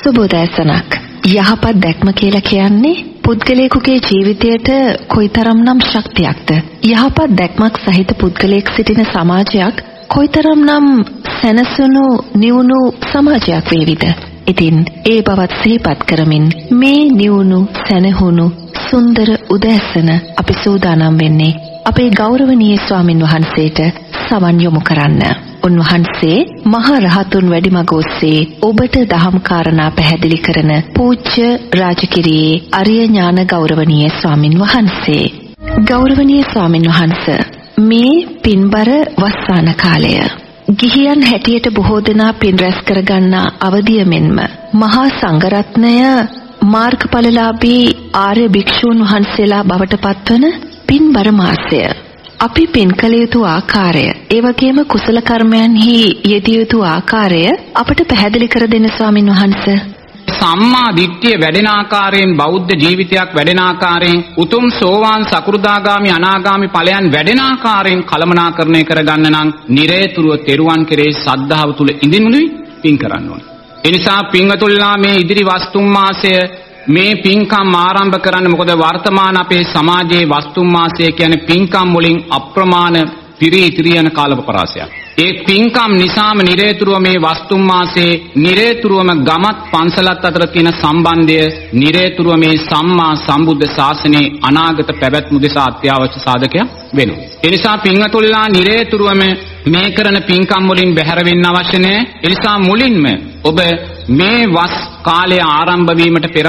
සුබෝදෑසනක්. යහපත් දැක්ම කියලා කියන්නේ පුද්ගලයෙකුගේ ජීවිතයට කොයිතරම්නම් ශක්තියක්ද? යහපත් දැක්මක් සහිත පුද්ගලයෙක් සිටින සමාජයක් කොයිතරම්නම් සැනසුණු නිවුණු සමාජයක් වේවිද? ඉතින් ඒ බවත් සිහිපත් කරමින් මේ නිවුණු සැනහුණු සුන්දර උදෑසන අපි සූදානම් වෙන්නේ අපේ ගෞරවනීය ස්වාමින් වහන්සේට සවන් යොමු කරන්න. උන්වහන්සේ මහා රහතුන් වැඩිමග ඔස්සේ ඔබට දහම් කාරණා පැහැදිලි කරන පූජ්‍ය රාජකිරියේ අරිය ඥාන ගෞරවනීය ස්වාමින් වහන්සේ. ගෞරවනීය ස්වාමින් වහන්සේ මේ පින්බර වස්සාන කාලය ගිහියන් හැටියට බොහෝ දෙනා පින් රැස් කරගන්නා අවධිය මෙන්ම මහා සංඝරත්නය මාර්ගඵලලාභී ආර්ය භික්ෂූන් වහන්සේලා බවට පත්වන පින්බර මාසය අපි පින් කළ යුතු ආකාරය ඒ වගේම කුසල කර්මයන්හි යෙදිය යුතු ආකාරය අපට පැහැදිලි කර දෙන්න ස්වාමින් වහන්සේ සම්මා දිට්ඨිය වැඩෙන ආකාරයෙන් බෞද්ධ ජීවිතයක් වැඩෙන ආකාරයෙන් උතුම් සෝවාන් සකු르දාගාමි අනාගාමි ඵලයන් වැඩෙන ආකාරයෙන් කලමනාකරණය කරගන්න නම් නිරේතුරුව තෙරුවන් කෙරෙහි සද්ධාව තුල ඉඳිමුලුයි පින් කරන්න ඕනේ. ඒ නිසා පින්වතුල්ලා මේ ඉදිරි වස්තුම් මාසය මේ පින්කම් ආරම්භ කරන්න මොකද වර්තමාන අපේ සමාජයේ වස්තුම් මාසය කියන්නේ පින්කම් වලින් අප්‍රමාණ පිරී ඉතිරි යන කාලපරාසයක්. ඒ පින්කම් නිසාම නිරේතුරුව මේ වස්තුම් මාසයේ නිරේතුරුවම ගමත් පන්සලත් අතර තියෙන සම්බන්ධය නිරේතුරුව මේ සම්මා සම්බුද්ධ ශාසනයේ අනාගත පැවැත්ම උදෙසා අත්‍යවශ්‍ය සාධකයක් වෙනවා. ඒ නිසා පින්වතුල්ලා නිරේතුරුවම මේ කරන පින්කම් වලින් බැහැර වෙන්න අවශ්‍ය නැහැ. ඒ නිසා මුලින්ම ඔබ මේ වස් කාලය ආරම්භ වීමට පෙර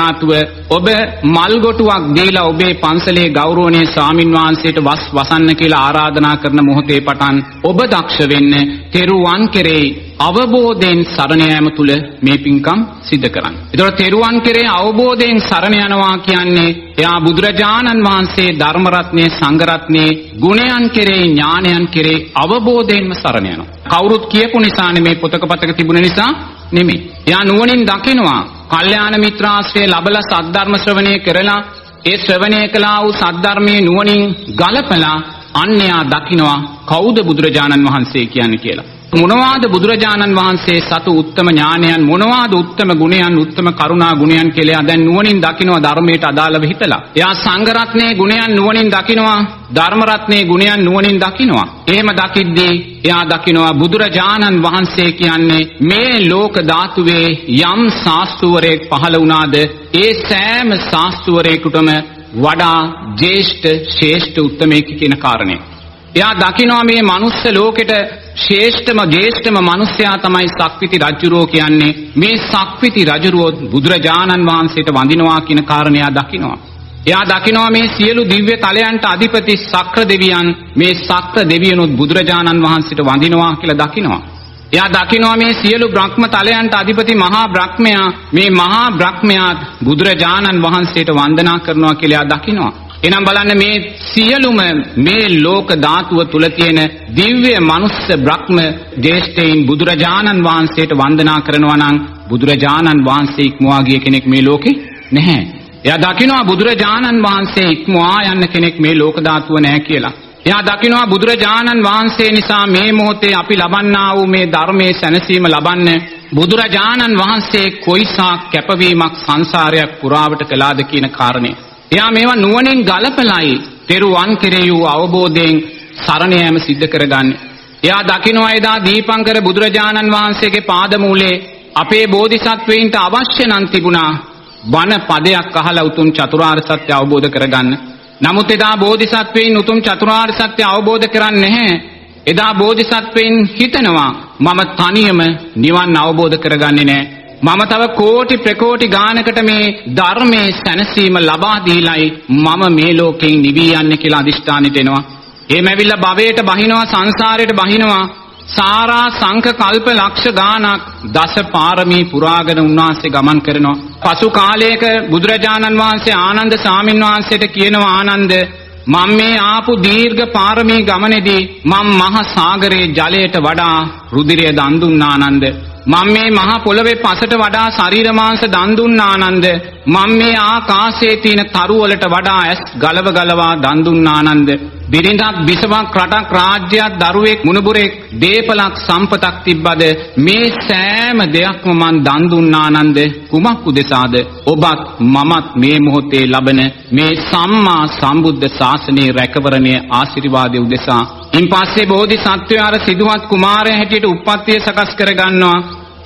ඔබ මල් ගොටුවක් දීලා ඔබේ පන්සලේ ගෞරවනීය ස්වාමින් වහන්සේට වස් වසන්න කියලා ආරාධනා කරන මොහොතේ පටන් ඔබ දක්ෂ වෙන්න තෙරුවන් කෙරෙහි අවබෝධයෙන් සරණ යාම තුල මේ පින්කම් සිද්ධ කරන්න. ඒතකොට තෙරුවන් කෙරේ අවබෝධයෙන් සරණ යනවා කියන්නේ එයා බුදුරජාණන් වහන්සේ ධර්ම රත්නයේ සංඝ රත්නයේ ගුණයන් කෙරේ ඥානයන් කෙරේ අවබෝධයෙන්ම සරණ යනවා. කවුරුත් කියපු නිසානේ මේ පොතක පතක තිබුණ නිසා නෙමෙයි. එයා නුවණින් දකිනවා. කල්යාණ මිත්‍රාශ්‍රය ලබලා සද්ධර්ම ශ්‍රවණය කරලා ඒ ශ්‍රවණය කළා වූ සද්ධර්මයේ නුවණින් ගලපලා අන්‍යයා දකිනවා කවුද බුදුරජාණන් වහන්සේ කියන්නේ කියලා. මොනවාද බුදුරජාණන් වහන්සේ සතු උත්තම ඥානයන් මොනවාද උත්තම ගුණයන් උත්තම කරුණා ගුණයන් කියලා දැන් නුවණින් දකිනවා ධර්මයට අදාළව හිතලා. එයා සංඝ රත්නයේ ගුණයන් නුවණින් දකිනවා ධර්ම රත්නයේ ගුණයන් නුවණින් දකිනවා. එහෙම දකිද්දී එයා දකිනවා බුදුරජාණන් වහන්සේ කියන්නේ මේ ලෝක ධාතුවේ යම් ශාස්ත්‍රවරයෙක් පහළ වුණාද ඒ සෑම ශාස්ත්‍රවරයෙකුටම වඩා ජේෂ්ඨ ශ්‍රේෂ්ඨ උත්තමයෙක් කියන කාරණේ. එයා දකිනවා මේ මනුස්ස ලෝකෙට ශ්‍රේෂ්ඨම ජේෂ්ඨම මිනිසයා තමයි සක්විති රජුරෝ කියන්නේ. මේ සක්විති රජුරෝ බුදුරජාණන් වහන්සේට වඳිනවා කියන කාරණය දකිනවා. එයා දකිනවා මේ සියලු දිව්‍ය තලයන්ට අධිපති සක්‍ර දෙවියන් මේ සක්‍ර දෙවියනුත් බුදුරජාණන් වහන්සේට වඳිනවා කියලා දකිනවා. එයා දකිනවා මේ සියලු බ්‍රහ්ම තලයන්ට අධිපති මහා බ්‍රහ්මයා මේ මහා බ්‍රහ්මයාත් බුදුරජාණන් වහන්සේට වන්දනා කරනවා කියලා එයා දකිනවා. එනම් බලන්න මේ සියලුම මේ ලෝක ධාතුව තුල තියෙන දිව්‍ය මනුස්ස බ්‍රහ්ම දේශයෙන් බුදුරජාණන් වහන්සේට වන්දනා කරනවා නම් බුදුරජාණන් වහන්සේ ඉක්මවා ගිය කෙනෙක් මේ ලෝකේ නැහැ. එයා දකිනවා බුදුරජාණන් වහන්සේ ඉක්මවා යන්න කෙනෙක් මේ ලෝක ධාතුව නැහැ කියලා. එයා දකිනවා බුදුරජාණන් වහන්සේ නිසා මේ මොහොතේ අපි ලබන්නා වූ මේ ධර්මයේ සැනසීම ලබන්න බුදුරජාණන් වහන්සේ කොයිසා කැපවීමක් සංසාරයක් පුරාවට කළාද කියන කාරණේ එයා මේවා නුවණින් ගලපලයි තෙරුවන් කෙරෙහි වූ අවබෝධයෙන් සරණ යාම සිද්ධ කරගන්නේ. එයා දකිනවා එදා දීපංකර බුදුරජාණන් වහන්සේගේ පාදමූලේ අපේ බෝධිසත්වයින්ට අවශ්‍ය නම් තිබුණා බණ පදයක් අහලා උතුම් චතුරාර්ය සත්‍ය අවබෝධ කරගන්න. නමුත් එදා බෝධිසත්වයින් උතුම් චතුරාර්ය සත්‍ය අවබෝධ කරන්නේ නැහැ. එදා බෝධිසත්වයින් හිතනවා මම තනියම නිවන් අවබෝධ කරගන්නේ නැහැ. මම තව කෝටි ප්‍රකෝටි ගානකට මේ ධර්මයේ සැනසීම ලබා දීලයි මම මේ ලෝකෙන් නිවී යන්නේ කියලා අදිෂ්ඨානෙට එනවා. එහෙම ඇවිල්ලා භවයට බහිනවා සංසාරයට බහිනවා සාරා සංඛ කල්ප ලක්ෂ ගානක් දස පාරමී පුරාගෙන උන්වහන්සේ ගමන් කරනවා. පසු කාලයක බුදුරජාණන් වහන්සේ ආනන්ද සාමින් වහන්සේට කියනවා ආනන්ද මම මේ ආපු දීර්ඝ පාරමී ගමනේදී මම මහ සාගරයේ ජලයට වඩා රුධිරය දන් දුන්නා ආනන්ද මම මේ මහ පොළවේ පසට වඩා ශරීර මාංශ දන් දුන්නා ආනන්ද මම මේ ආකාශයේ තියෙන තරු වලට වඩා ඇස් ගලව ගලවා දන් දුන්නා ආනන්ද බිරිඳක් බිසවක් රටක් රාජ්‍යයක් දරුවෙක් මුණුබුරෙක් දීපලක් සම්පතක් තිබ්බද? මේ සෑම දෙයක්ම මන් දන් දුන්නා ආනන්ද කුමක් උදෙසාද? ඔබත් මමත් මේ මොහොතේ ලබන මේ සම්මා සම්බුද්ධ ශාසනයේ රැකවරණයේ ආශිර්වාදයේ උදෙසා ඉන්පස්සේ බෝධිසත්වයා අර සිදුවත් කුමාරයා හැටියට උප්පත්තිය සකස් කරගන්නවා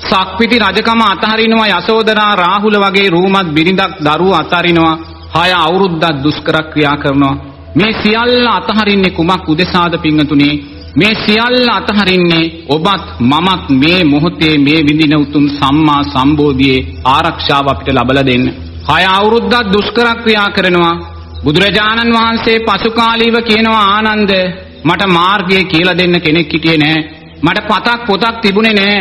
සක්විති රජකම අතහරිනවා යසෝදරා රාහුල වගේ රූමත් බිරිඳක් දරුවෝ අතහරිනවා හය අවුරුද්දක් දුෂ්කර ක්‍රියා කරනවා මේ සියල්ල අතහරින්නේ කුමක් උදෙසාද පිංගතුනේ මේ සියල්ල අතහරින්නේ ඔබත් මමත් මේ මොහොතේ මේ විඳින උතුම් සම්මා සම්බෝධියේ ආරක්ෂාව අපිට ලබලා දෙන්න. හය අවුරුද්දක් දුෂ්කර ක්‍රියා කරනවා. බුදුරජාණන් වහන්සේ පසු කාලීව කියනවා ආනන්ද මට මාර්ගය කියලා දෙන්න කෙනෙක් හිටියේ නෑ. මට පතක් පොතක් තිබුණේ නෑ.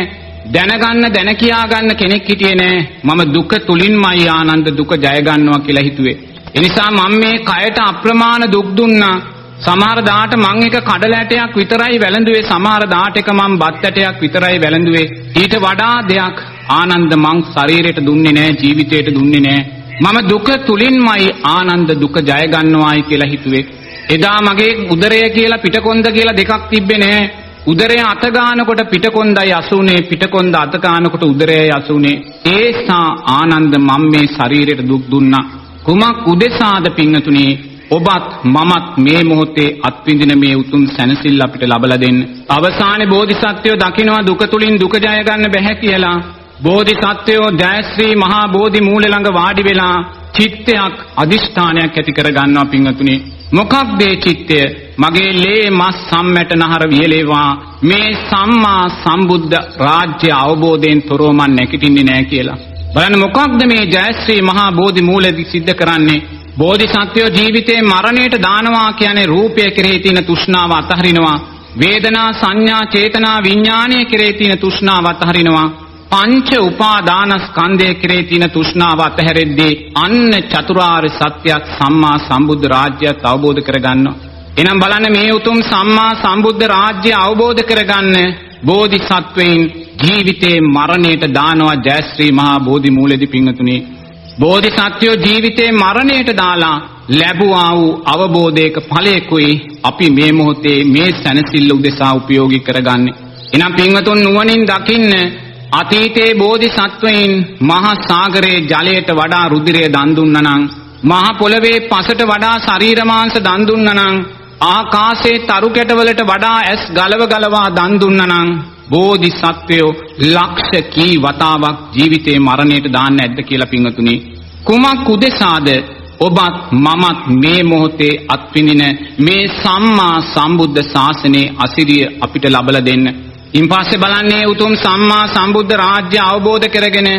දැනගන්න දැන කියා ගන්න කෙනෙක් හිටියේ නෑ. මම දුක තුලින්මයි ආනන්ද දුක ජය ගන්නවා කියලා හිතුවේ. එනිසා මම මේ කයට අප්‍රමාණ දුක් දුන්නා. සමහර දාට මං එක කඩල ඇටයක් විතරයි වැළඳුවේ සමහර දාට එක මං බත් ඇටයක් විතරයි වැළඳුවේ ඊට වඩා දෙයක් ආනන්ද මං ශරීරයට දුන්නේ නැහැ ජීවිතයට දුන්නේ නැහැ මම දුක තුලින්මයි ආනන්ද දුක ජය ගන්නවායි කියලා හිතුවේ එදා මගේ උදරය කියලා පිටකොන්ද කියලා දෙකක් තිබ්බේ නැහැ උදරය අත ගන්නකොට පිටකොන්දයි අසුනේ පිටකොන්ද අත ගන්නකොට උදරයයි අසුනේ ඒසා ආනන්ද මම මේ ශරීරයට දුක් දුන්නා කුමක් උදෙසාද පින්නතුනේ ඔබත් මමත් මේ මොහොතේ අත්විඳින මේ උතුම් සැනසෙල්ල අපිට ලබලා දෙන්න. අවසානයේ බෝධිසත්වයෝ දකිනවා දුක තුලින් දුක ජය ගන්න බැහැ කියලා. බෝධිසත්වයෝ ජයශ්‍රී මහා බෝධි මූල ළඟ වාඩි වෙලා චිත්තයක් අදිෂ්ඨානයක් ඇති කර ගන්නවා පින්වතුනි. මොකක්ද ඒ චිත්තය? මගේ ලේ මස් සම්මැට නහර වියලේවා මේ සම්මා සම්බුද්ධ රාජ්‍ය අවබෝධයෙන් තොරව මන් නැගිටින්නේ නැහැ කියලා. බලන්න මොකක්ද මේ ජයශ්‍රී මහා බෝධි මූලදී සිද්ධ කරන්නේ? බෝධිසත්වයෝ ජීවිතේ මරණයට දානවා කියන්නේ රූපය කෙරෙහි තියෙන තෘෂ්ණාව අතහරිනවා. වේදනා සංඥා චේතනා විඥානය කෙරෙහි තියෙන තෘෂ්ණාව අතහරිනවා. පංච උපාදානස්කන්ධය කෙරෙහි තියෙන තෘෂ්ණාව අතහැරෙද්දී අන්න චතුරාර්ය සත්‍යයක් සම්මා සම්බුද්ධ රාජ්‍යයත් අවබෝධ කරගන්නවා. එහෙනම් බලන්න මේ උතුම් සම්මා සම්බුද්ධ රාජ්‍ය අවබෝධ කරගන්න බෝධිසත්වයින් ජීවිතේ මරණයට දානවා ජයශ්‍රී මහා බෝධි මූලෙදි පිංගතුනේ බෝධිසත්වයෝ ජීවිතේ මරණයට දාලා ලැබුවා වූ අවබෝධයක ඵලයකුයි අපි මේ මොහොතේ මේ සැනසෙල්ල උදෙසා උපයෝගී කරගන්නේ. එනම් පින්වතුන් නුවණින් දකින්න අතීතයේ බෝධිසත්වයින් මහා සාගරයේ ජලයට වඩා රුධිරය දන් දුන්නා නම් මහා පොළවේ පසට වඩා ශරීර මාංශ දන් දුන්නා නම් ආකාශයේ තරු කැටවලට වඩා ඇස් ගලව ගලවා දන් දුන්නා නම් බෝධිසත්වයෝ ලක්ෂ කී වතාවක් ජීවිතේ මරණයට දාන්න නැද්ද කියලා පින්වතුනි කුමක් උදෙසාද ඔබත් මමත් මේ මොහොතේ අත්විඳින මේ සම්මා සම්බුද්ධ ශාසනයේ අසිරිය අපිට ලබලා දෙන්න. ඉන්පස්සේ බලන්නේ උතුම් සම්මා සම්බුද්ධ රාජ්‍ය අවබෝධ කරගෙන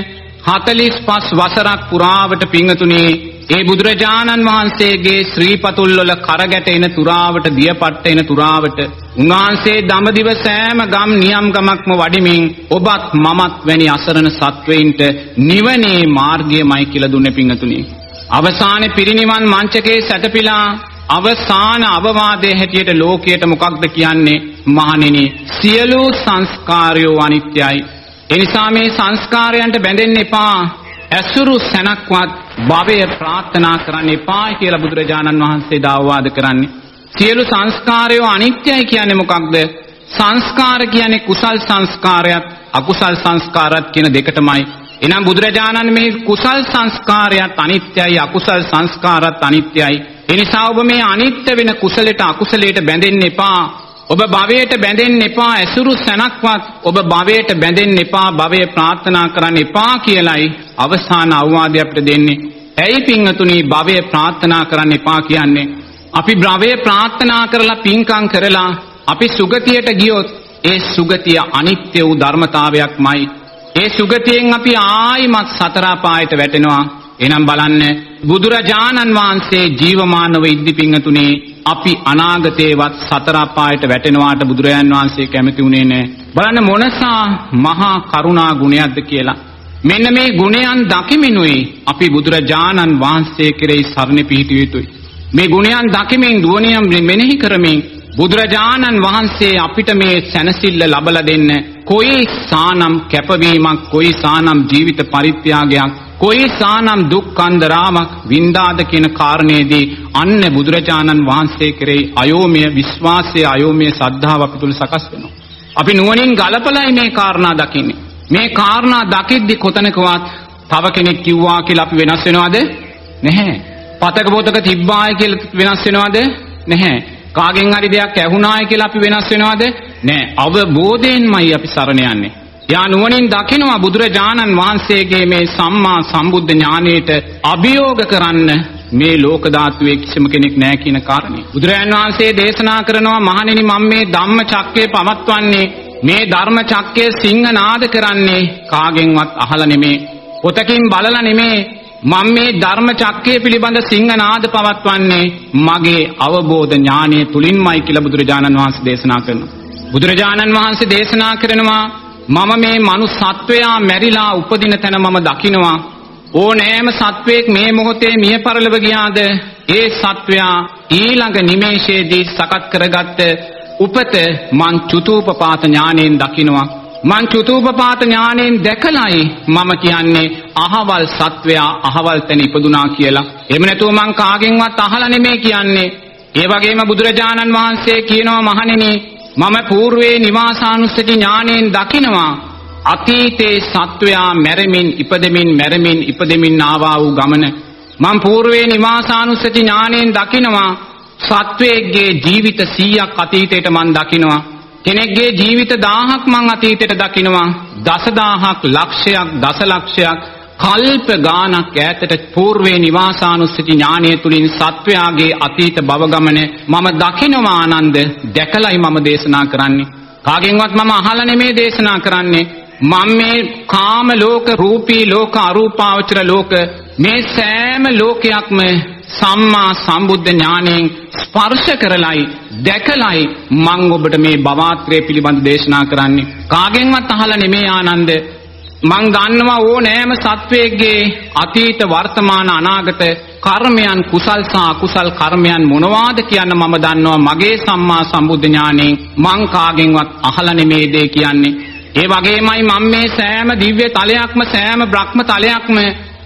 45 වසරක් පුරාවට පිංගතුනේ ඒ බුදුරජාණන් වහන්සේගේ ශ්‍රී පතුල් වල කරගැටෙන තුරාවට දියපට්ට එන තුරාවට උන්වහන්සේ දඹදිව සෑම ගම් නියම් ගමක්ම වඩිමින් ඔබත් මමත් වැනි අසරණ සත්වයින්ට නිවනේ මාර්ගයමයි කියලා දුන්නේ පිංගතුනේ. අවසානයේ පිරිනිවන් මංචකේ සැතපීලා අවසාන අවවාදයේ හැටියට ලෝකයට මොකක්ද කියන්නේ? මහණෙනි සියලු සංස්කාරයෝ අනිත්‍යයි. එනිසා මේ සංස්කාරයන්ට බැඳෙන්න එපා. ඇසුරු සැනක්වත් භවය ප්‍රාර්ථනා කරන්න එපා කියලා බුදුරජාණන් වහන්සේ දාවවාද කරන්නේ. සියලු සංස්කාරයෝ අනිත්‍යයි කියන්නේ මොකක්ද? සංස්කාර කියන්නේ කුසල් සංස්කාරයත් අකුසල් සංස්කාරත් කියන දෙකටමයි. එනම් බුදුරජාණන් මේ කුසල් සංස්කාරයත් අනිත්‍යයි අකුසල් සංස්කාරත් අනිත්‍යයි. එනිසා ඔබ මේ අනිත්‍ය වෙන කුසලයට අකුසලයට බැඳෙන්න එපා. ඔබ භවයට බැඳෙන්න එපා ඇසුරු සැනක්වත් ඔබ භවයට බැඳෙන්න එපා භවය ප්‍රාර්ථනා කරන්න එපා කියලයි අවසාන අවවාදය අපිට දෙන්නේ. ඇයි පින්වතුනි භවය ප්‍රාර්ථනා කරන්න එපා කියන්නේ? අපි භවය ප්‍රාර්ථනා කරලා පින්කම් කරලා අපි සුගතියට ගියොත් ඒ සුගතිය අනිත්‍ය වූ ධර්මතාවයක්මයි ඒ සුගතියෙන් අපි ආයිමත් සතර පායට වැටෙනවා. එනම් බලන්න බුදුරජාණන් වහන්සේ ජීවමානව ඉද්දි පිංගතුනේ අපි අනාගතේවත් සතර පායට වැටෙනවාට බුදුරජාණන් වහන්සේ කැමති වුණේ නැහැ. බලන්න මොනසා මහා කරුණා ගුණයක්ද කියලා. මෙන්න මේ ගුණයන් දකිමිනුයි අපි බුදුරජාණන් වහන්සේ කෙරෙහි සරණ පිහිටිය යුතුයි. මේ ගුණයන් දකිමින් දුවනියම් මෙනෙහි කරමින් බුදුරජාණන් වහන්සේ අපිට මේ සැනසෙල්ල ලබලා දෙන්න කොයි සානම් කැපවීමක් කොයි සානම් ජීවිත පරිත්‍යාගයක් කොයි සානම් දුක් කන්දරාවක් වින්දාද කියන කාරණේදී අන්න බුදුරජාණන් වහන්සේ කෙරෙහි අයෝමය විශ්වාසය අයෝමය සද්ධාව අපි තුල සකස් වෙනවා. අපි නුවණින් ගලපලයි මේ කාරණා දකින්නේ. මේ කාරණා දකිද්දි කොතනකවත් තව කෙනෙක් කිව්වා කියලා අපි වෙනස් වෙනවද? නැහැ. පතක පොතක තිබ්බාය කියලා වෙනස් වෙනවද? නැහැ. කාගෙන් හරි දෙයක් ඇහුණාය කියලා අපි වෙනස් වෙනවද? නැහැ. අවබෝධයෙන්මයි අපි සරණ යන්නේ. යා නුවණින් දකිනවා බුදුරජාණන් වහන්සේගේ මේ සම්මා සම්බුද්ධ ඥානයට අභියෝග කරන්න මේ ලෝක ධාතුවේ කිසිම කෙනෙක් නැහැ කියන කාරණේ. බුදුරජාණන් වහන්සේ දේශනා කරනවා මහණෙනි මම මේ ධම්ම චක්කේ පවත්වන්නේ මේ ධර්ම චක්කයේ සිංහනාද කරන්නේ කාගෙන්වත් අහලා නෙමේ පොතකින් බලලා නෙමේ මම මේ ධර්ම චක්කය පිළිබඳ සිංහනාද පවත්වන්නේ මගේ අවබෝධ ඥානය තුලින්මයි කියලා බුදුරජාණන් වහන්සේ දේශනා කරනවා. බුදුරජාණන් වහන්සේ දේශනා කරනවා මම මේ මනුස්සත්වයා මැරිලා උපදින තැන මම දකිනවා ඕනෑම සත්වයෙක් මේ මොහොතේ මිය පරලව ගියාද ඒ සත්වයා ඊළඟ නිමේෂයේදී සකත් කරගත්ත උපත මං චුතූපපාත ඥාණයෙන් දකිනවා මං චුතූපපාත ඥාණයෙන් දැකලයි මම කියන්නේ අහවල් සත්වයා අහවල් තැන ඉපදුනා කියලා. එහෙම නැතුව මං කාගෙන්වත් අහලා නෙමෙයි කියන්නේ. ඒ වගේම බුදුරජාණන් වහන්සේ කියනවා මහණෙනි මම పూర్වේ නිවාසානුස්සති ඥාණයෙන් දකිනවා. අතීතේ සත්වයා මැරෙමින් ඉපදෙමින් මැරෙමින් ඉපදෙමින් ආවා වූ ගමන මම పూర్වේ නිවාසානුස්සති ඥාණයෙන් දකිනවා. සත්වයේගේ ජීවිත 100ක් අතීතයට මම දකිනවා. කෙනෙක්ගේ ජීවිත 1000ක් මං අතීතයට දකිනවා. දසදහක් ලක්ෂයක් දසලක්ෂයක් කල්ප ගානක් ඈතට పూర్වේ නිවාසානුස්සති ඥානය තුලින් සත්වයාගේ අතීත භව ගමන මම දකිනවා ආනන්ද දැකලයි මම දේශනා කරන්නේ. කාගෙන්වත් මම අහලා නෙමෙයි දේශනා කරන්නේ. මම මේ කාම ලෝක රූපී ලෝක අරූපාවචර ලෝක මේ සෑම ලෝකයක්ම සම්මා සම්බුද්ධ ඥාණයෙන් ස්පර්ශ කරලයි දැකලයි මං ඔබට මේ භවාත්‍රය පිළිබඳ දේශනා කරන්නේ. කාගෙන්වත් අහලා නෙමෙයි ආනන්ද? මං දන්නවා ඕනෑම සත්වයේගේ අතීත වර්තමාන අනාගත කර්මයන් කුසල් සහ අකුසල් කර්මයන් මොනවාද කියන්න මම දන්නවා මගේ සම්මා සම්බුද්ධ ඥාණයෙන් මං කාගෙන්වත් අහලා නෙමෙයි දේ කියන්නේ. ඒ වගේමයි මම මේ සෑම දිව්‍ය තලයක්ම සෑම බ්‍රහ්ම තලයක්ම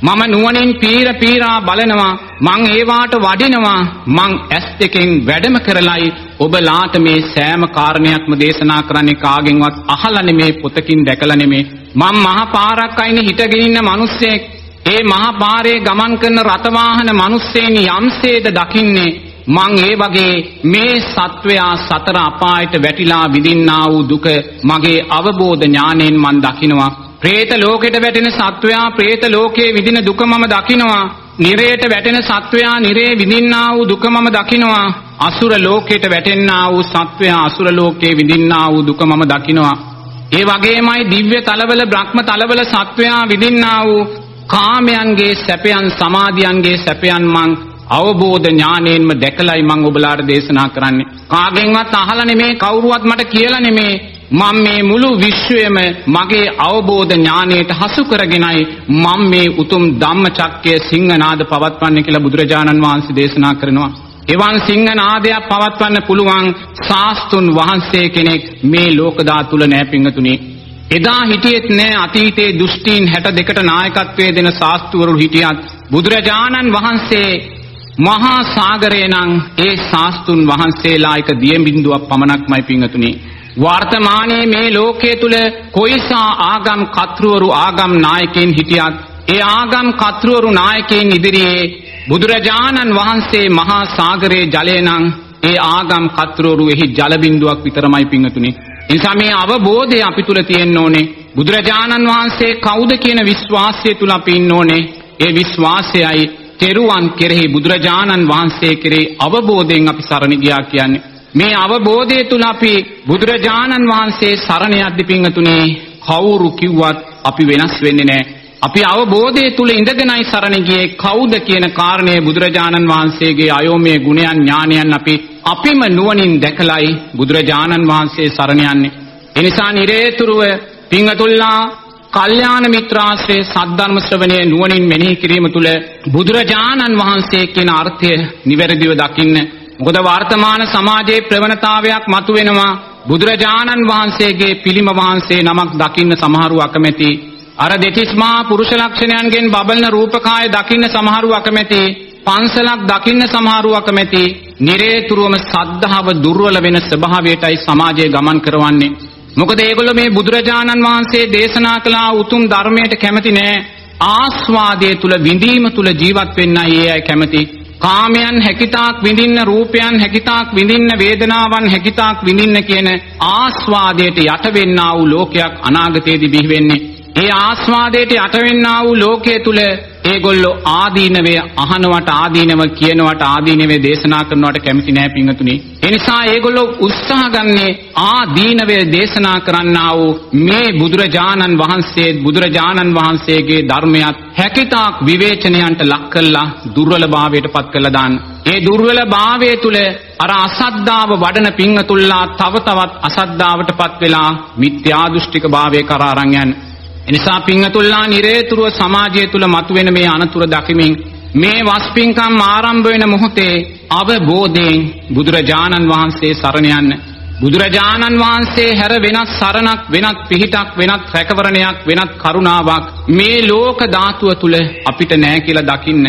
මම නුවණින් පීර පීරා බලනවා මං ඒවාට වඩිනවා මං ඇස් දෙකෙන් වැඩම කරලයි ඔබලාට මේ සෑම කාරණයක්ම දේශනා කරන්නේ කාගෙන්වත් අහලා නෙමේ පොතකින් දැකලා නෙමේ. මං මහ පාරක් අයිනේ හිටගෙන ඉන්න මිනිස්සෙක්. ඒ මහ පාරේ ගමන් කරන රතවාහන මිනිස්සෙන් යම්සේද දකින්නේ? මං ඒ වගේ මේ සත්වයා සතර අපායට වැටිලා විඳින්නා වූ දුක මගේ අවබෝධ ඥාණයෙන් මං දකිනවා. പ്രേත ලෝකෙට වැටෙන සත්වයා പ്രേත ලෝකයේ විඳින දුක මම දකිනවා. නිරයට වැටෙන සත්වයා නිරේ විඳින්නා වූ දුක මම දකිනවා. අසුර ලෝකෙට වැටෙන්නා වූ සත්වයා අසුර ලෝකයේ විඳින්නා වූ දුක මම දකිනවා. ඒ වගේමයි දිව්‍ය තලවල බ්‍රහ්ම තලවල සත්වයා විඳින්නා වූ කාමයන්ගේ සැපයන් සමාධියන්ගේ සැපයන් මං අවබෝධ ඥානයෙන්ම දැකලයි මං ඔබලාට දේශනා කරන්නේ. කාගෙන්වත් අහලා නෙමේ කවුරුවත් මට කියලා නෙමේ මම මේ මුළු විශ්වයම මගේ අවබෝධ ඥානයට හසු කරගෙනයි මම මේ උතුම් ධම්මචක්කය සිංහනාද පවත්වන්නේ කියලා බුදුරජාණන් වහන්සේ දේශනා කරනවා. එවන් සිංහනාදයක් පවත්වන්න පුළුවන් ශාස්තුන් වහන්සේ කෙනෙක් මේ ලෝක ධාතුල නෑ පිංගතුනි. එදා හිටියෙත් නෑ අතීතයේ දෘෂ්ටීන් 62ට නායකත්වයේ දෙන ශාස්ත්‍රවරු හිටියත් බුදුරජාණන් වහන්සේ මහා සාගරේ නම් ඒ ශාස්තුන් වහන්සේලා එක දිය බිඳුවක් පමණක්මයි පිංගතුනි. වර්තමානයේ මේ ලෝකයේ තුල කොයිසා ආගම් කත්රුවරු ආගම් නායකයින් හිටියත් ඒ ආගම් කත්රුවරු නායකයින් ඉදිරියේ බුදුරජාණන් වහන්සේ මහා සාගරයේ ජලය නම් ඒ ආගම් කත්රුවරු එහි ජල බිඳුවක් විතරමයි පිංගතුනි. නිසා මේ අවබෝධය අපි තුල තියෙන්න ඕනේ. බුදුරජාණන් වහන්සේ කවුද කියන විශ්වාසය තුල අපි ඉන්න ඕනේ. ඒ විශ්වාසයයි තෙරුවන් කෙරෙහි බුදුරජාණන් වහන්සේ කෙරෙහි අවබෝධයෙන් අපි සරණ ගියා කියන්නේ. මේ අවබෝධය තුල අපි බුදුරජාණන් වහන්සේ සරණ යද්දි පිංගතුනේ කවුරු කිව්වත් අපි වෙනස් වෙන්නේ නැහැ. අපි අවබෝධය තුල ඉඳගෙනයි සරණ ගියේ කවුද කියන කාරණය බුදුරජාණන් වහන්සේගේ අයෝමය ගුණයන් ඥානයන් අපි අපිම නුවණින් දැකලයි බුදුරජාණන් වහන්සේ සරණ යන්නේ. ඒ නිසා නිරේතුරුව පිංගතුල්ලා කල්යාණ මිත්‍රාශ්‍රයේ සද්ධර්ම ශ්‍රවණයේ නුවණින් මෙනෙහි කිරීම තුළ බුදුරජාණන් වහන්සේ කියන අර්ථය නිවැරදිව දකින්න මොකද වර්තමාන සමාජයේ ප්‍රවණතාවයක් මතුවෙනවා බුදුරජාණන් වහන්සේගේ පිළිම වහන්සේ නමක් දකින්න සමහරු අකමැති. අර දෙතිස් මහා පුරුෂ ලක්ෂණයන්ගෙන් බබලන රූපකාය දකින්න සමහරු අකමැති. පන්සලක් දකින්න සමහරු අකමැති. නිරේතුරුවම සද්ධාව දුර්වල වෙන ස්වභාවයටයි සමාජය ගමන් කරවන්නේ. මොකද ඒගොල්ලෝ මේ බුදුරජාණන් වහන්සේ දේශනා කළ උතුම් ධර්මයට කැමති නෑ. ආස්වාදයේ තුල විඳීම තුල ජීවත් වෙන්නයි ඒ අය කැමති. කාමයන් හැකිතාක් විඳින්න රූපයන් හැකිතාක් විඳින්න වේදනාවන් හැකිතාක් විඳින්න කියන ආස්වාදයට යට වෙන්නා වූ ලෝකයක් අනාගතයේදී බිහි වෙන්නේ. ඒ ආස්වාදයට යට වෙන්නා වූ ලෝකයේ තුල ඒගොල්ලෝ ආදීනවේ අහනවට ආදීනව කියනවට ආදීනවේ දේශනා කරනවට කැමති නැහැ පිංගතුනි. ඒ නිසා ඒගොල්ලෝ උත්සාහ ගන්නේ ආදීනවේ දේශනා කරන්නා වූ මේ බුදුරජාණන් වහන්සේ බුදුරජාණන් වහන්සේගේ ධර්මයක් හැකිතාක් විවේචනයන්ට ලක් කළා දුර්වලභාවයට පත් කළා දාන්න. ඒ දුර්වලභාවය තුල අර අසද්ධාව වඩන පිංගතුල්ලා තව තවත් අසද්ධාවට පත් වෙලා මිත්‍යා දෘෂ්ටික භාවයේ කරා අරන් යන්නේ. එනිසා පිංහතුල්ලා නිරේතුරුව සමාජය තුළ මතුවෙන මේ අනතුර දකිමින් මේ වස්පින්කම් ආරම්භ වෙන මොහොතේ අවබෝධයෙන් බුදුරජාණන් වහන්සේ සරණ යන්න. බුදුරජාණන් වහන්සේ හැර වෙනත් සරණක් වෙනත් පිහිටක් වෙනත් රැකවරණයක් වෙනත් කරුණාවක් මේ ලෝක ධාතුව තුල අපිට නැහැ කියලා දකින්න.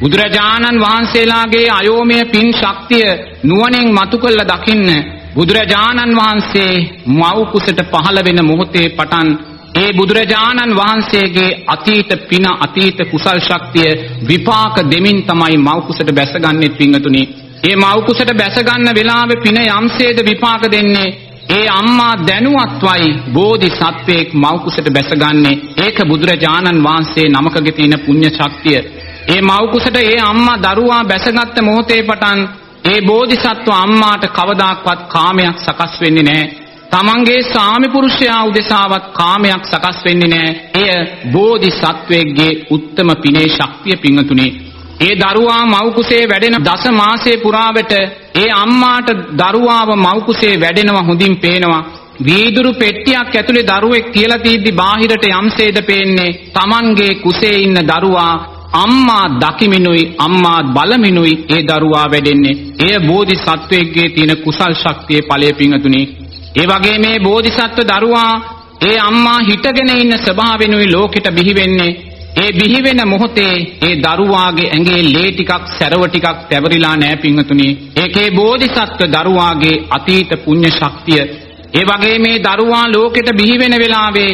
බුදුරජාණන් වහන්සේලාගේ අයෝමය පින් ශක්තිය නුවණින් මතු කළ දකින්න බුදුරජාණන් වහන්සේ මව් කුසට පහළ වෙන මොහොතේ පටන් ඒ බුදුරජාණන් වහන්සේගේ අතීත පින අතීත කුසල් ශක්තිය විපාක දෙමින් තමයි මව්කුසට බැසගන්නේ පිංගතුනි. ඒ මව්කුසට බැසගන්න වෙලාවේ පින යම්සේද විපාක දෙන්නේ ඒ අම්මා දැනුවත්වයි බෝධිසත්වයෙක් මව්කුසට බැසගන්නේ ඒක බුදුරජාණන් වහන්සේ නමකගේ තියෙන පුණ්‍ය ශක්තිය. ඒ මව්කුසට ඒ අම්මා දරුවා බැසගත්ත මොහොතේ පටන් ඒ බෝධිසත්ව අම්මාට කවදාක්වත් කාමයක් සකස් වෙන්නේ නැහැ. තමන්ගේ සාමි පුරුෂයා උදෙසාවත් කාමයක් සකස් වෙන්නේ නැහැ. එය බෝධිසත්වයේගේ උත්තම පිනේ ශක්තිය පිංගතුනේ. ඒ දරුවා මව් කුසේ වැඩෙන දස මාසයේ පුරාවට ඒ අම්මාට දරුවාව මව් කුසේ වැඩෙනවා හොඳින් පේනවා. වීදුරු පෙට්ටියක් ඇතුලේ දරුවෙක් කියලා තීද්දි බාහිරට යම්සේද පේන්නේ Tamanගේ කුසේ ඉන්න දරුවා අම්මා දකිමිනුයි අම්මා බලමිනුයි ඒ දරුවා වැඩෙන්නේ. එය බෝධිසත්වයේගේ තියෙන කුසල් ශක්තියේ ඵලයේ පිංගතුනේ. ඒ වගේ මේ බෝධිසත්ව දරුවා ඒ අම්මා හිටගෙන ඉන්න ස්වභාවෙනුයි ලෝකෙට බිහි වෙන්නේ. ඒ බිහි වෙන මොහොතේ ඒ දරුවාගේ ඇඟේ ලේ ටිකක් සැරව ටිකක් තැවරිලා නැහැ පිංගතුනි. ඒකේ බෝධිසත්ව දරුවාගේ අතීත පුණ්‍ය ශක්තිය. ඒ වගේ මේ දරුවා ලෝකෙට බිහි වෙන වෙලාවේ